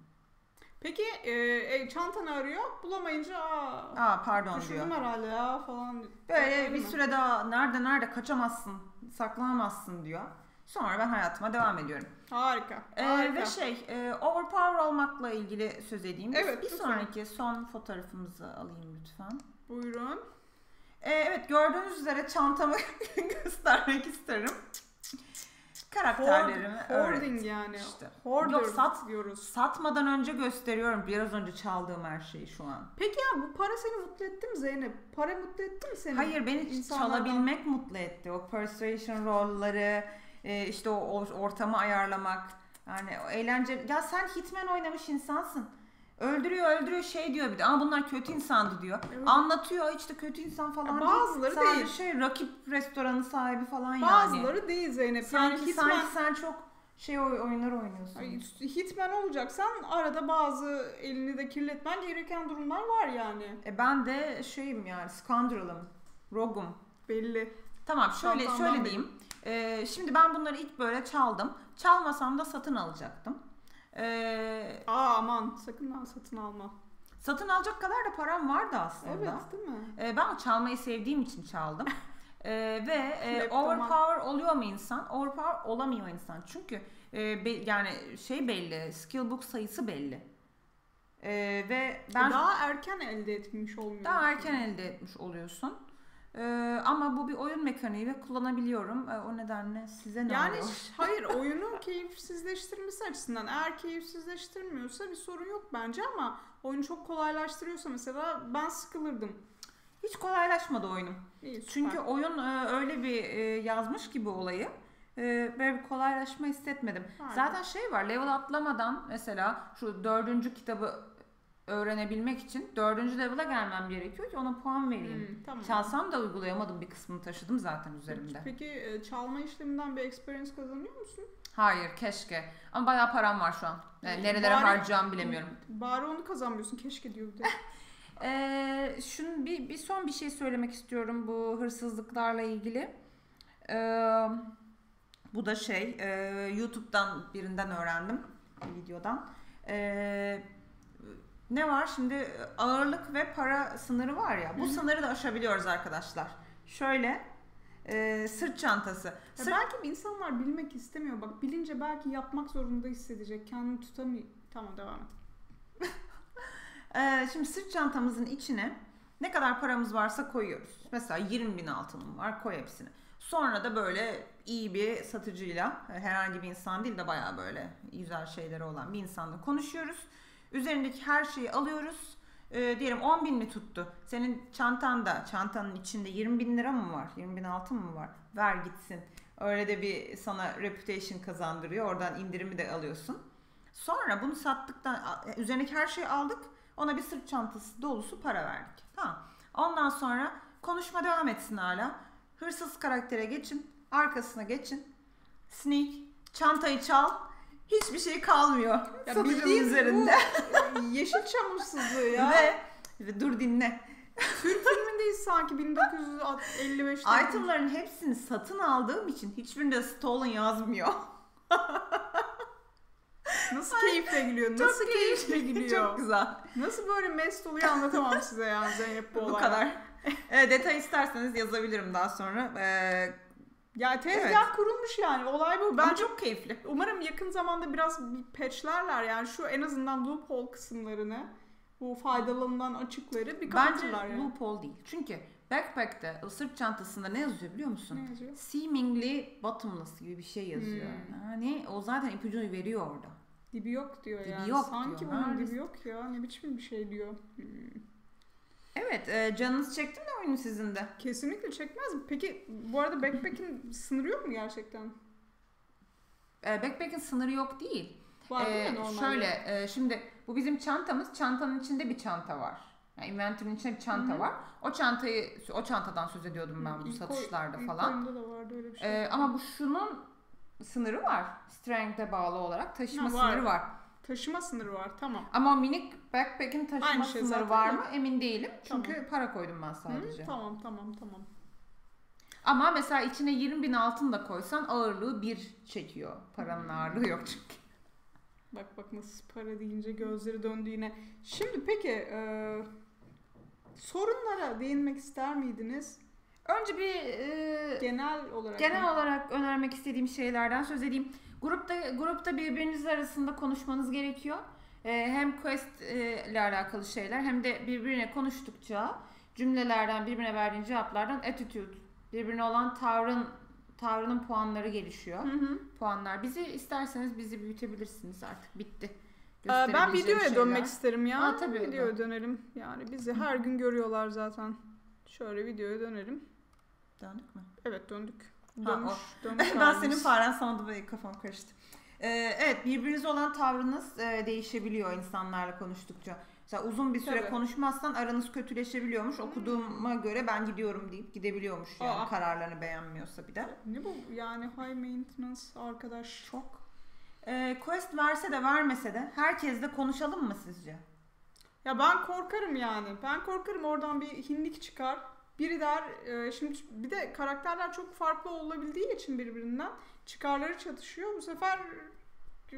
Peki e, e, çantanı arıyor bulamayınca aa, Aa pardon diyor. herhalde ya falan. Böyle Öyle bir mi? süre daha nerede nerede kaçamazsın, saklanamazsın diyor. Sonra ben hayatıma devam ediyorum. Harika. Ee, harika. ve şey, e, overpower olmakla ilgili söz edeyim. Evet, Bir lütfen. sonraki son fotoğrafımızı alayım lütfen. Buyurun. Ee, evet gördüğünüz üzere çantamı *laughs* göstermek isterim. Karakterlerimi Hoard-. Hoarding yani. İşte. Hoarder Yok, sat- diyoruz. Satmadan önce gösteriyorum biraz önce çaldığım her şeyi şu an. Peki ya bu para seni mutlu etti mi Zeynep? Para mutlu etti mi seni? Hayır beni İnsanlardan- çalabilmek mutlu etti. O persuasion rolleri, e, işte o, ortamı ayarlamak. Yani eğlence. Ya sen Hitman oynamış insansın. Öldürüyor öldürüyor şey diyor bir de. Ama bunlar kötü insandı diyor. Evet. Anlatıyor de kötü insan falan Ya değil. bazıları Sadece değil. şey rakip restoranı sahibi falan yani. Bazıları değil Zeynep. Sanki yani sanki Hitman, sen çok şey oy- oyunları oynuyorsun. Ay, Hitman olacaksan arada bazı elini de kirletmen gereken durumlar var yani. E ben de şeyim yani Scoundrel'ım, Rogue'um. Belli. Tamam şöyle Çantamdan şöyle diyeyim. Ee, şimdi ben bunları ilk böyle çaldım. Çalmasam da satın alacaktım. Ee, Aa aman sakın ha satın alma. satın alacak kadar da param vardı aslında. Evet değil mi? Ee, ben çalmayı sevdiğim için çaldım. Ee, ve e, *laughs* overpower oluyor mu insan? Overpower olamıyor insan. Çünkü e, be- yani şey belli, skill book sayısı belli. Ee, ve ben daha, Daha erken elde etmiş olmuyor. erken elde etmiş oluyorsun. Ee, ama bu bir oyun mekaniği ve kullanabiliyorum. Ee, o nedenle size ne Yani oluyor? hayır oyunu *laughs* keyifsizleştirmesi açısından eğer keyifsizleştirmiyorsa bir sorun yok bence ama oyunu çok kolaylaştırıyorsa mesela ben sıkılırdım. Hiç kolaylaşmadı oyunum. İyi, süper. Çünkü oyun e, öyle bir e, yazmış gibi olayı. E, böyle bir kolaylaşma hissetmedim. Harika. Zaten şey var level atlamadan mesela şu dördüncü kitabı öğrenebilmek için dördüncü level'a gelmem gerekiyor ki ona puan vereyim. Hmm, tamam. Çalsam da uygulayamadım bir kısmını taşıdım zaten üzerimde. Peki e, çalma işleminden bir experience kazanıyor musun? Hayır keşke. Ama bayağı param var şu an. Yani Ee, nerelere bari- harcayacağımı bilemiyorum. Bari onu kazanmıyorsun keşke diyor bir de. *laughs* Ee, şunu bir, bir son bir şey söylemek istiyorum bu hırsızlıklarla ilgili. Ee, bu da şey e, YouTube'dan birinden öğrendim videodan. Ee, ne var şimdi ağırlık ve para sınırı var ya bu sınırı da aşabiliyoruz arkadaşlar. Şöyle e, sırt çantası. Ya Sırt- belki insanlar bilmek istemiyor. Bak bilince belki yapmak zorunda hissedecek. Kendini tutamıyor. Tamam devam et. Ee, *laughs* şimdi sırt çantamızın içine ne kadar paramız varsa koyuyoruz. Mesela 20 bin altınım var koy hepsini. Sonra da böyle iyi bir satıcıyla e, herhangi bir insan değil de bayağı böyle güzel şeyleri olan bir insanla konuşuyoruz. Üzerindeki her şeyi alıyoruz. Ee, diyelim 10 bin mi tuttu? Senin çantanda, çantanın içinde 20 bin lira mı var? 20 bin altın mı var? Ver gitsin. Öyle de bir sana reputation kazandırıyor. Oradan indirimi de alıyorsun. Sonra bunu sattıktan, üzerindeki her şeyi aldık. Ona bir sırt çantası dolusu para verdik. Tamam. Ondan sonra konuşma devam etsin hala. Hırsız karaktere geçin. Arkasına geçin. Sneak. Çantayı çal. Hiçbir şey kalmıyor. Ya bildiğin üzerinde. bu Yeşilçam hırsızlığı ya. Ve, dur dinle. Türk filmindeyiz sanki 1955'te. Itemların hepsini satın aldığım için hiçbirinde stolen yazmıyor. Nasıl keyifle gülüyor? Nasıl keyifle gülüyor? Çok güzel. Nasıl böyle mest oluyor anlatamam size yani Zeynep bu Bu olay. kadar. *laughs* E, detay isterseniz yazabilirim daha sonra. E, Ya tezgah Evet. kurulmuş yani olay bu. ben Ben çok keyifli. umarım yakın zamanda biraz bir patchlerler yani şu en azından loophole kısımlarını bu faydalanılan açıkları bir Bence kapatırlar yani. loophole değil. Çünkü backpack'te sırt çantasında ne yazıyor biliyor musun? Ne yazıyor? Seemingly bottomless gibi bir şey yazıyor. Hmm. Yani o zaten ipucunu veriyor orada. Dibi yok diyor Dibi yani. yok Sanki diyor. bunun dibi yok ya. Ne biçim bir şey diyor. Hmm. Evet, e, canınız çekti mi oyunu sizin de? Kesinlikle çekmez mi? Peki bu arada backpack'in *laughs* sınırı yok mu gerçekten? E, backpack'in sınırı yok değil. Var değil E, mi normalde? şöyle, e, şimdi bu bizim çantamız. Çantanın içinde bir çanta var. Yani inventory'nin içinde bir çanta Hı hı. var. O çantayı, o çantadan söz ediyordum ben bu İlk satışlarda ilk falan. oyunda da vardı öyle bir şey. E, ama bu şunun sınırı var. Strength'e bağlı olarak taşıma Ha, var. sınırı var. Taşıma sınırı var tamam. Ama minik backpack'in taşıma Aynı şey sınırı var mı emin değilim. Çünkü Tamam. para koydum ben Hı, sadece. tamam tamam tamam. Ama mesela içine 20 bin altın da koysan ağırlığı bir çekiyor. Paranın Hmm. ağırlığı yok çünkü. *laughs* Bak bak nasıl para deyince gözleri döndü yine. Şimdi peki e, sorunlara değinmek ister miydiniz? Önce bir e, Genel olarak. genel olarak önermek istediğim şeylerden söz edeyim. Grupta grupta birbiriniz arasında konuşmanız gerekiyor. E, hem quest e, ile alakalı şeyler hem de birbirine konuştukça cümlelerden birbirine verdiğin cevaplardan attitude birbirine olan tavrın tavrının puanları gelişiyor. Hı hı. puanlar. Bizi isterseniz bizi büyütebilirsiniz artık. Bitti. Ee, ben videoya şeyler. dönmek isterim ya. Aa, tabii. Videoya dönelim. Yani bizi her gün görüyorlar zaten. Şöyle videoya dönelim. Döndük mü? Evet döndük. Ha, Dönmüş, dönmüş *laughs* ben senin faren sandım ve kafam karıştı. Ee, evet birbirinize olan tavrınız e, değişebiliyor insanlarla konuştukça. Mesela uzun bir süre Tabii. Konuşmazsan aranız kötüleşebiliyormuş. Okuduğuma göre ben gidiyorum deyip gidebiliyormuş yani Aa. kararlarını beğenmiyorsa bir de. Ne bu yani high maintenance arkadaş. Çok. e, quest verse de vermese de herkesle konuşalım mı sizce? Ya ben korkarım yani. Ben korkarım oradan bir hinlik çıkar. Biri der e, şimdi bir de karakterler çok farklı olabildiği için birbirinden çıkarları çatışıyor. Bu sefer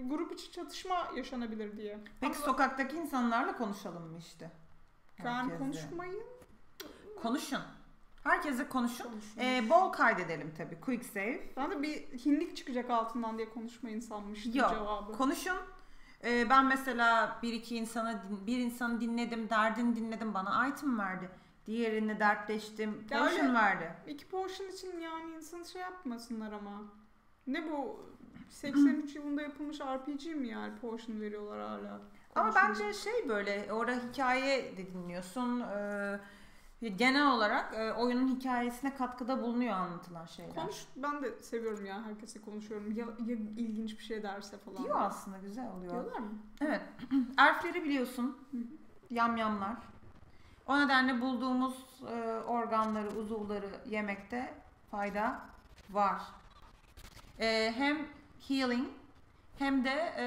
grup içi çatışma yaşanabilir diye. Peki Ama sokaktaki insanlarla konuşalım mı işte? ben Herkesle. konuşmayı Konuşun. Herkesle konuşun. Ee, bol kaydedelim tabii. Quick save. Ben de bir hinlik çıkacak altından diye konuşmayı sanmıştım Yok. cevabı. Konuşun. Ee, ben mesela bir iki insana din- bir insanı dinledim, derdini dinledim, bana item verdi. Diğerini dertleştim, Ya potion öyle- verdi. İki potion için yani insan şey yapmasınlar ama. Ne bu 83 yılında yapılmış RPG mi yani potion veriyorlar hala. Ama bence şey böyle orada hikaye de dinliyorsun. Ee, genel olarak e, oyunun hikayesine katkıda bulunuyor anlatılan şeyler. Konuş, ben de seviyorum ya herkese konuşuyorum. Ya, ya ilginç bir şey derse falan. Diyor aslında güzel oluyor. Diyorlar mı? Evet. *clears throat* Elfleri biliyorsun. Yamyamlar. O nedenle bulduğumuz e, organları, uzuvları yemekte fayda var. E, hem healing hem de e,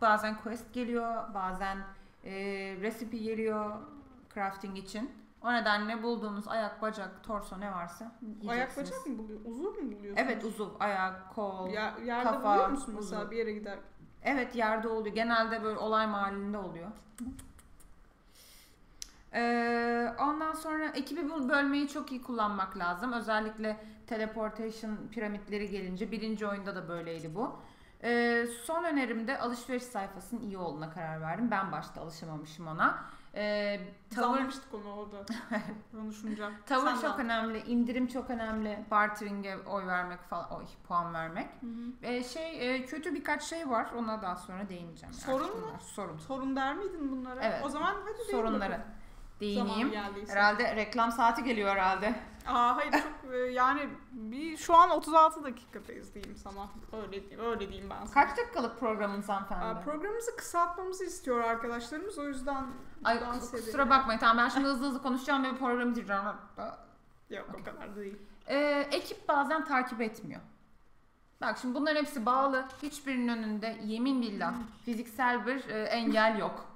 bazen quest geliyor, bazen e, recipe geliyor crafting için. O nedenle bulduğunuz ayak, bacak, torso ne varsa Ayak yiyeceksiniz. bacak mı buluyor? Uzuv mu buluyorsun? Evet uzuv, ayak, kol. Ya, yerde kafa, buluyor musun mesela uzuv. bir yere gider? Evet yerde oluyor. Genelde böyle olay mahallinde oluyor. Ee, ondan sonra ekibi bu bölmeyi çok iyi kullanmak lazım. Özellikle teleportation piramitleri gelince birinci oyunda da böyleydi bu. Ee, son önerimde alışveriş sayfasının iyi olduğuna karar verdim. Ben başta alışamamışım ona. Ee, tavır Zanlamıştık onu orada. *laughs* Konuşunca. tavır Sen çok de- önemli, indirim çok önemli, bartering'e oy vermek falan, oy, puan vermek. Hı hı. Ee, şey e, kötü birkaç şey var. Ona daha sonra değineceğim. Sorun Artık mu? Sorun. Sorun der miydin bunlara? Evet. O zaman hadi Sorunları bakalım. Değineyim. Herhalde reklam saati geliyor herhalde. Aa hayır çok *laughs* e, yani bir şu an 36 dakikadayız diyeyim sana. Öyle diyeyim, öyle diyeyim ben sana. Kaç dakikalık programınız hanımefendi? Aa, programımızı kısaltmamızı istiyor arkadaşlarımız o yüzden Ay kusura bakmayın tamam ben şimdi hızlı hızlı konuşacağım ve programı bitireceğim. Yok o kadar da değil. Ee, ekip bazen takip etmiyor. Bak şimdi bunların hepsi bağlı. Hiçbirinin önünde yemin billah fiziksel bir e, engel yok.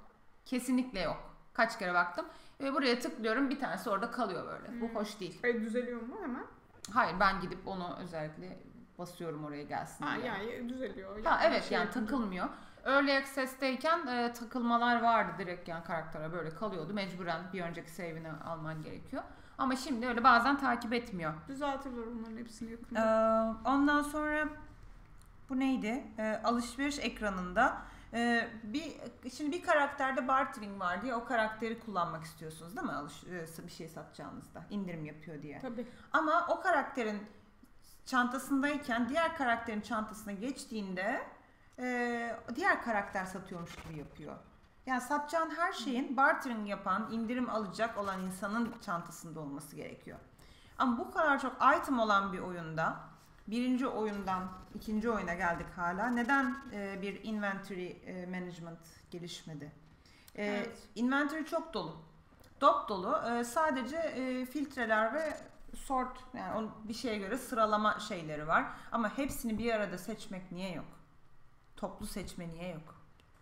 Kesinlikle yok. Kaç kere baktım. Ve buraya tıklıyorum bir tanesi orada kalıyor böyle. Hmm. Bu hoş değil. E, düzeliyor mu hemen? Hayır ben gidip onu özellikle basıyorum oraya gelsin Ha diye. yani düzeliyor. Ha Yani evet şey yani yapınca. takılmıyor. Early Access'teyken e, takılmalar vardı direkt yani karaktere böyle kalıyordu. Mecburen bir önceki save'ini alman gerekiyor. Ama şimdi öyle bazen takip etmiyor. Düzeltirler onların hepsini Ee, yakında. ondan sonra bu neydi? Ee, alışveriş ekranında e, bir şimdi bir karakterde bartering var diye o karakteri kullanmak istiyorsunuz değil mi? Alış, e, bir şey satacağınızda indirim yapıyor diye. Tabii. Ama o karakterin çantasındayken diğer karakterin çantasına geçtiğinde e, diğer karakter satıyormuş gibi yapıyor. Yani satacağın her şeyin bartering yapan, indirim alacak olan insanın çantasında olması gerekiyor. Ama bu kadar çok item olan bir oyunda birinci oyundan ikinci oyuna geldik hala. Neden e, bir inventory e, management gelişmedi? E, Evet. Inventory çok dolu. Dop dolu. E, sadece e, filtreler ve sort yani o bir şeye göre sıralama şeyleri var. Ama hepsini bir arada seçmek niye yok? Toplu seçme niye yok?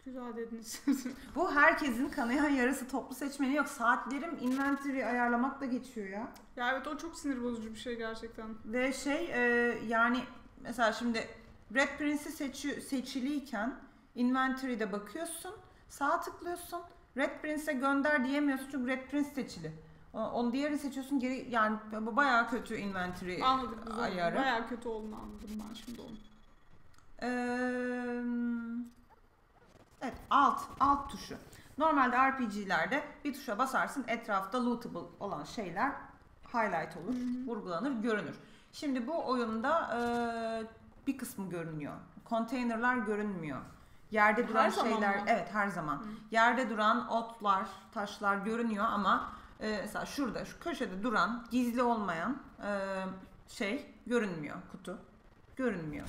Güzel dediniz. *laughs* Bu herkesin kanayan yarısı toplu seçmeni yok. Saatlerim inventory ayarlamakla geçiyor ya. ya evet o çok sinir bozucu bir şey gerçekten. Ve şey e, yani mesela şimdi Red Prince'i seçi, seçiliyken inventory'de bakıyorsun. Sağa tıklıyorsun. Red Prince'e gönder diyemiyorsun çünkü Red Prince seçili. Onu diğerini seçiyorsun geri yani bu bayağı kötü inventory Anladık. Güzel. ayarı. Bayağı kötü olduğunu anladım ben şimdi onu. Ee, evet alt alt tuşu. Normalde RPG'lerde bir tuşa basarsın etrafta lootable olan şeyler highlight olur, vurgulanır, görünür. Şimdi bu oyunda e, bir kısmı görünüyor. Konteynerlar görünmüyor. Yerde duran Her şeyler, evet her zaman. Hı. Yerde duran otlar, taşlar görünüyor ama e, mesela şurada, şu köşede duran, gizli olmayan e, şey görünmüyor kutu. Görünmüyor.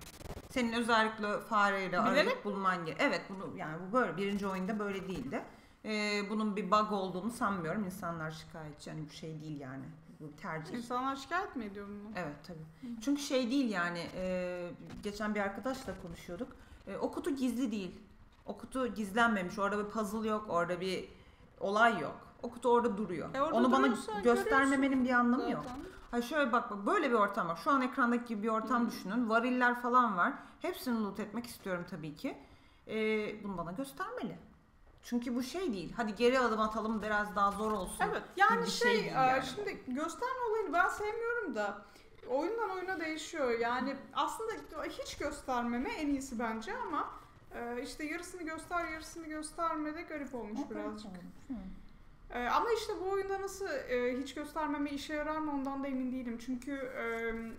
Senin özellikle fareyle arayıp bulman gerek. Evet bunu yani bu böyle birinci oyunda böyle değildi. e, bunun bir bug olduğunu sanmıyorum. İnsanlar şikayetçi. Yani bu şey değil yani. Bu tercih. İnsanlar şikayet mi ediyor bunu? Evet tabii. Çünkü şey değil yani e, geçen bir arkadaşla konuşuyorduk. E, o kutu gizli değil. O kutu gizlenmemiş. Orada bir puzzle yok. Orada bir olay yok. O kutu orada duruyor. E orada Onu bana göstermemenin bir anlamı Zaten. yok. Ha şöyle bak bak böyle bir ortam var. Şu an ekrandaki gibi bir ortam Hı. düşünün. Variller falan var. Hepsini loot etmek istiyorum tabii ki. E, bunu bana göstermeli. Çünkü bu şey değil. Hadi geri adım atalım biraz daha zor olsun. Evet yani şey, şey e, yani. şimdi gösterme olayını ben sevmiyorum da oyundan oyuna değişiyor. Yani aslında hiç göstermeme en iyisi bence ama e, işte yarısını göster yarısını gösterme de garip olmuş birazcık. Hı. E, ama işte bu oyunda nasıl e, hiç göstermeme işe yarar mı ondan da emin değilim. Çünkü e,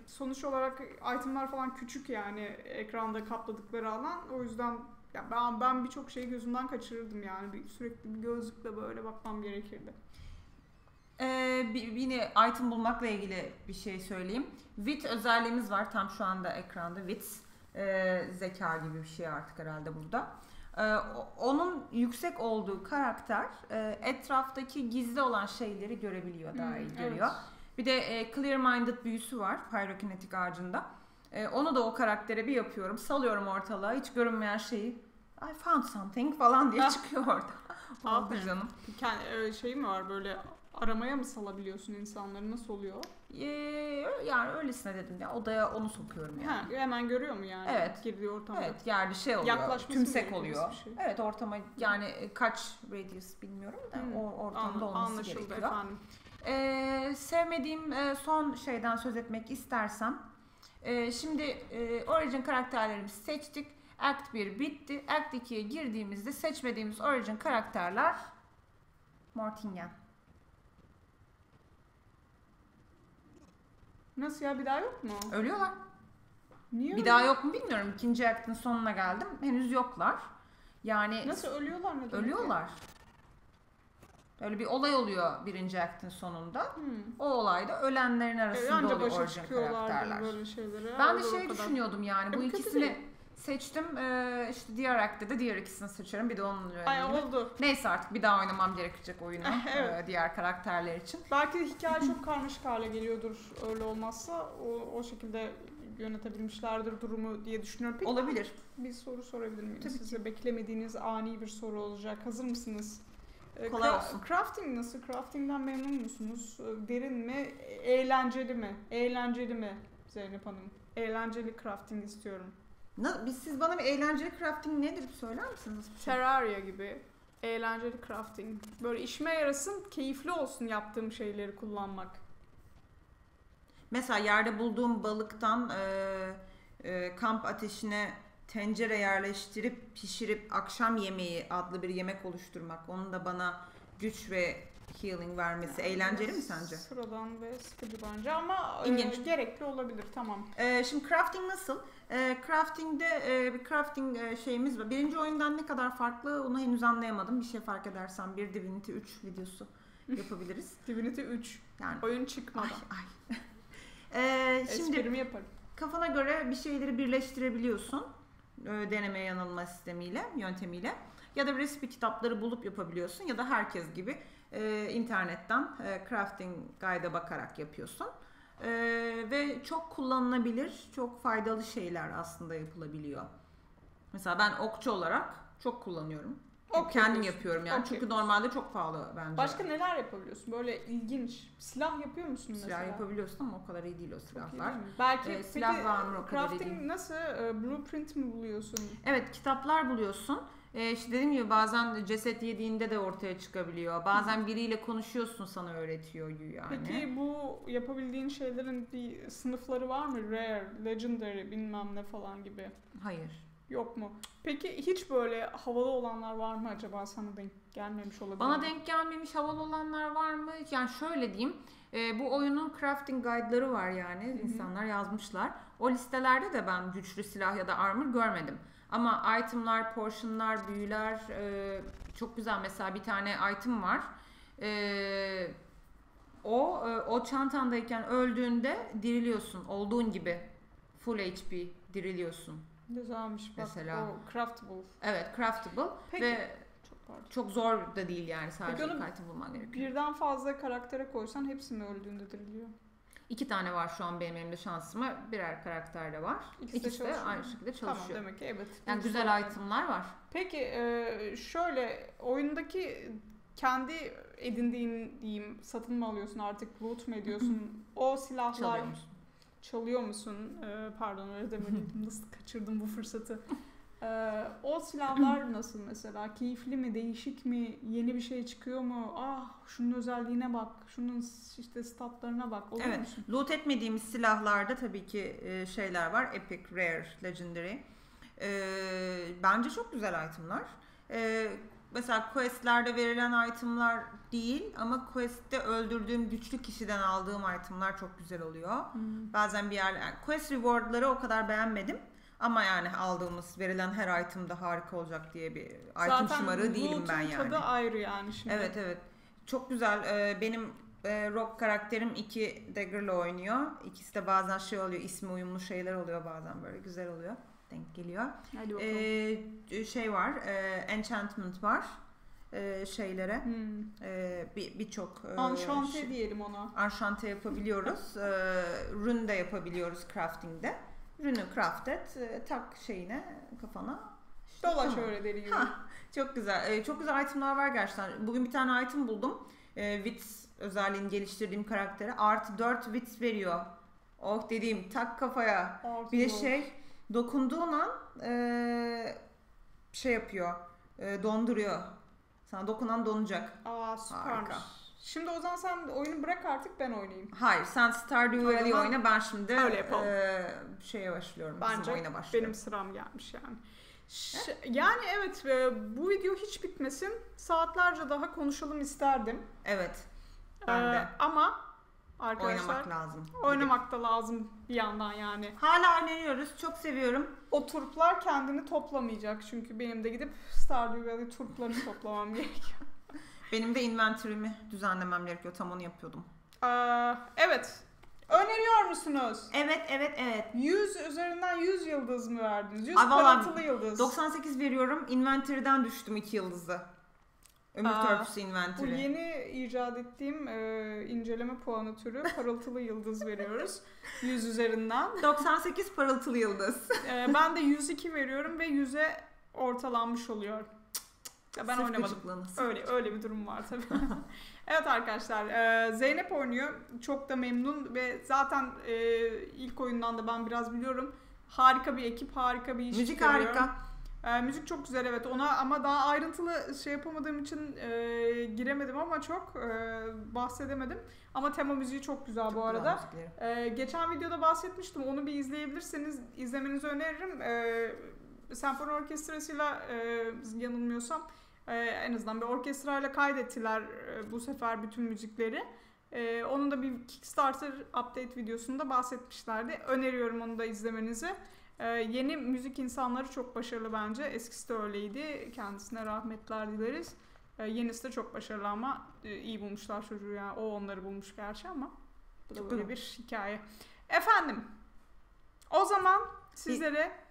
sonuç olarak itemler falan küçük yani ekranda kapladıkları alan. O yüzden ya ben ben birçok şeyi gözümden kaçırırdım yani. Bir, sürekli bir gözlükle böyle bakmam gerekirdi. Ee, bir, yine item bulmakla ilgili bir şey söyleyeyim. Wit özelliğimiz var tam şu anda ekranda. Wits ee, zeka gibi bir şey artık herhalde burada. Ee, onun yüksek olduğu karakter e, etraftaki gizli olan şeyleri görebiliyor, daha iyi Hmm, görüyor. evet. Bir de e, Clear Minded büyüsü var Pyrokinetic ağacında. E, onu da o karaktere bir yapıyorum. Salıyorum ortalığa hiç görünmeyen şeyi. I found something falan diye Ah. çıkıyor orada. *laughs* Oldu Aferin. canım. Kendi e, şey mi var böyle aramaya mı salabiliyorsun insanları nasıl oluyor? Ee, yani öylesine dedim ya odaya onu sokuyorum yani. Ha, hemen görüyor mu yani? Evet. Girdiği ortamda. Evet yani şey oluyor. Yaklaşması tümsek oluyor. şey? Evet ortama yani e, kaç radius bilmiyorum da Hmm. o ortamda An- olması anlaşıldı gerekiyor. efendim. Ee, sevmediğim e, son şeyden söz etmek istersem e, şimdi e, origin karakterlerimizi seçtik. Act 1 bitti. Act 2'ye girdiğimizde seçmediğimiz origin karakterler Mortingen. Nasıl ya bir daha yok mu? Ölüyorlar. Niye Bir öyle? daha yok mu bilmiyorum. İkinci act'ın sonuna geldim. Henüz yoklar. Yani Nasıl ölüyorlar ne demek? ya? ölüyorlar. Öyle bir olay oluyor birinci act'in sonunda. Hmm. O olayda ölenlerin E, arasında anca oluyor çıkıyorlardı karakterler. böyle şeylere. Ben de şey düşünüyordum yani bu E, kötü ikisini. Seçtim. Ee, işte diğer act'te de diğer ikisini seçerim. Bir de onun Ay önemli. oldu. Neyse artık bir daha oynamam gerekecek oyunu *laughs* Evet. ee, diğer karakterler için. Belki de hikaye *laughs* çok karmaşık hale geliyordur öyle olmazsa. O, o şekilde yönetebilmişlerdir durumu diye düşünüyorum. Peki Olabilir. bir soru sorabilir miyim Tabii size? Beklemediğiniz ani bir soru olacak. Hazır mısınız? Ee, Kolay olsun. Crafting nasıl? Crafting'den memnun musunuz? Ee, Derin mi? Eğlenceli mi? Eğlenceli mi Zeynep Hanım? Eğlenceli crafting istiyorum. Na- biz siz bana bir eğlenceli crafting nedir söyler misiniz? Terraria gibi eğlenceli crafting. Böyle işime yarasın, keyifli olsun yaptığım şeyleri kullanmak. Mesela yerde bulduğum balıktan e, e, kamp ateşine tencere yerleştirip pişirip akşam yemeği adlı bir yemek oluşturmak. Onun da bana güç ve healing vermesi eğlenceli mi sence? Sıradan ve sıkıcı bence ama e, gerekli olabilir tamam. Ee, şimdi crafting nasıl? Ee, crafting'de e, bir crafting e, şeyimiz var. Birinci oyundan ne kadar farklı onu henüz anlayamadım. Bir şey fark edersem bir Divinity 3 videosu *laughs* yapabiliriz. Divinity 3 Yani oyun çıkmadan. ay ay. Ee, *laughs* şimdi Esprimi yaparım. kafana göre bir şeyleri birleştirebiliyorsun. e, deneme yanılma sistemiyle, yöntemiyle. Ya da recipe kitapları bulup yapabiliyorsun ya da herkes gibi e, internetten e, crafting guide'a bakarak yapıyorsun. E, ve çok kullanılabilir, çok faydalı şeyler aslında yapılabiliyor. Mesela ben okçu olarak çok kullanıyorum. Okey Kendim yapıyorum yani. Okey. Çünkü normalde çok pahalı bence. Başka neler yapabiliyorsun? Böyle ilginç. Silah yapıyor musun mesela? silah yapabiliyorsun ama o kadar iyi değil o iyi silahlar. değil? Belki Ee, peki silah ve armor o kadar iyi crafting değil. nasıl? Ee, blueprint mi buluyorsun? Evet kitaplar buluyorsun. Ee, işte dediğim gibi bazen ceset yediğinde de ortaya çıkabiliyor. Bazen biriyle konuşuyorsun sana öğretiyor yani. Peki bu yapabildiğin şeylerin bir sınıfları var mı? Rare, legendary bilmem ne falan gibi. Hayır. Yok mu? Peki hiç böyle havalı olanlar var mı acaba sana denk gelmemiş olabilir Bana mi? denk gelmemiş havalı olanlar var mı? Yani şöyle diyeyim. e, bu oyunun crafting guide'ları var yani. hı. insanlar yazmışlar. O listelerde de ben güçlü silah ya da armor görmedim. Ama itemlar, portionlar, büyüler e, çok güzel. Mesela bir tane item var. E, o e, o çantandayken öldüğünde diriliyorsun. Olduğun gibi full HP diriliyorsun. Güzelmiş bak Mesela. o craftable. Evet, craftable Peki. ve pardon. Çok zor da değil yani sadece Peki item bulman gerekiyor. Birden fazla karaktere koysan hepsi mi öldüğünde diriliyor? İki tane var şu an benim elimde şansıma. Birer karakter de var. İkisi de İkisi de çalışıyor aynı şekilde Tamam çalışıyor. demek ki evet. yani güzel sorun. itemlar var. Peki e, şöyle oyundaki kendi edindiğin diyeyim satın mı alıyorsun artık loot mu ediyorsun? *laughs* o silahlar Çalıyor musun? çalıyor musun? E, pardon öyle demeliydim. *laughs* Nasıl kaçırdım bu fırsatı? *laughs* E, o silahlar *clears throat* nasıl mesela? Keyifli mi? Değişik mi? Yeni bir şey çıkıyor mu? Ah şunun özelliğine bak. Şunun işte statlarına bak. Olur Evet. musun? Loot etmediğimiz silahlarda tabii ki e, şeyler var. Epic, Rare, Legendary. E, bence çok güzel itemlar. E, mesela questlerde verilen itemlar değil ama quest'te öldürdüğüm güçlü kişiden aldığım itemlar çok güzel oluyor. Hmm. Bazen bir yer yani quest rewardları o kadar beğenmedim. Ama yani aldığımız verilen her item de harika olacak diye bir item şımarığı değilim ben yani. tadı ayrı yani şimdi. Evet evet. Çok güzel. Ee, benim e, rock karakterim iki dagger'la oynuyor. İkisi de bazen şey oluyor. ismi uyumlu şeyler oluyor bazen böyle güzel oluyor. Denk geliyor. Ee, şey var. e, enchantment var. E, şeylere. Hmm. E, bir birçok e, Anşante şey- diyelim ona. Anşante yapabiliyoruz. e, rune de yapabiliyoruz crafting'de. Rune'u craft et. e, tak şeyine kafana. İşte Dolaş tamam. öyle deli gibi. Ha, çok güzel. Ee, çok güzel itemler var gerçekten. Bugün bir tane item buldum. Ee, Wits özelliğini geliştirdiğim karaktere. Artı 4 Wits veriyor. Oh dediğim tak kafaya. Bir de şey dokunduğun an ee, şey yapıyor. ee, donduruyor. Sana dokunan donacak. Aa süpermiş. Harika. Şimdi o zaman sen oyunu bırak artık ben oynayayım. Hayır sen Stardew Valley oyna ben şimdi öyle yapalım. ee, şeye başlıyorum. Bence bizim oyuna başlıyorum. Benim sıram gelmiş yani. Ş- yani evet e, bu video hiç bitmesin. Saatlerce daha konuşalım isterdim. Evet. Ben Ee, de. ama arkadaşlar Oynamak lazım. oynamak da lazım bir yandan yani. Hala oynuyoruz. Çok seviyorum. O turplar kendini toplamayacak çünkü benim de gidip Stardew Valley turplarını toplamam *laughs* gerekiyor. Benim de inventory'mi düzenlemem gerekiyor. Tam onu yapıyordum. Ee, evet. Öneriyor musunuz? Evet, evet, evet. 100 üzerinden 100 yıldız mı verdiniz? 100 Ay vallahi parıltılı yıldız. 98 veriyorum. Inventory'den düştüm 2 yıldızı. Ömür Aa, törpüsü Bu inventory. yeni icat ettiğim e, inceleme puanı türü parıltılı yıldız veriyoruz. *laughs* 100 üzerinden. 98 parıltılı yıldız. Ee, ben de 102 veriyorum ve 100'e ortalanmış oluyor. Ya ben Sırf oynamadım. Öyle öyle bir durum var tabii. *laughs* evet arkadaşlar e, Zeynep oynuyor. Çok da memnun ve zaten e, ilk oyundan da ben biraz biliyorum. Harika bir ekip, harika bir iş Müzik görüyor. harika. E, müzik çok güzel evet ona ama daha ayrıntılı şey yapamadığım için e, giremedim ama çok e, bahsedemedim. Ama tema müziği çok güzel bu Çok arada. güzel müzikleri. Ee, geçen videoda bahsetmiştim. Onu bir izleyebilirseniz izlemenizi öneririm. Ee, senfoni orkestrasıyla e, yanılmıyorsam e, en azından bir orkestrayla kaydettiler e, bu sefer bütün müzikleri. E, onun da bir Kickstarter update videosunda bahsetmişlerdi. Öneriyorum onu da izlemenizi. E, yeni müzik insanları çok başarılı bence. Eskisi de öyleydi. Kendisine rahmetler dileriz. E, yenisi de çok başarılı ama e, iyi bulmuşlar çocuğu ya. O onları bulmuş gerçi ama bu da böyle bir hikaye. Efendim, o zaman sizlere...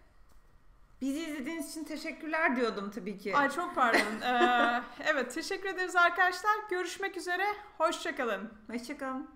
Bizi izlediğiniz için teşekkürler diyordum tabii ki. Ay çok pardon. *laughs* Ee, evet, teşekkür ederiz arkadaşlar. Görüşmek üzere. Hoşçakalın. Hoşçakalın.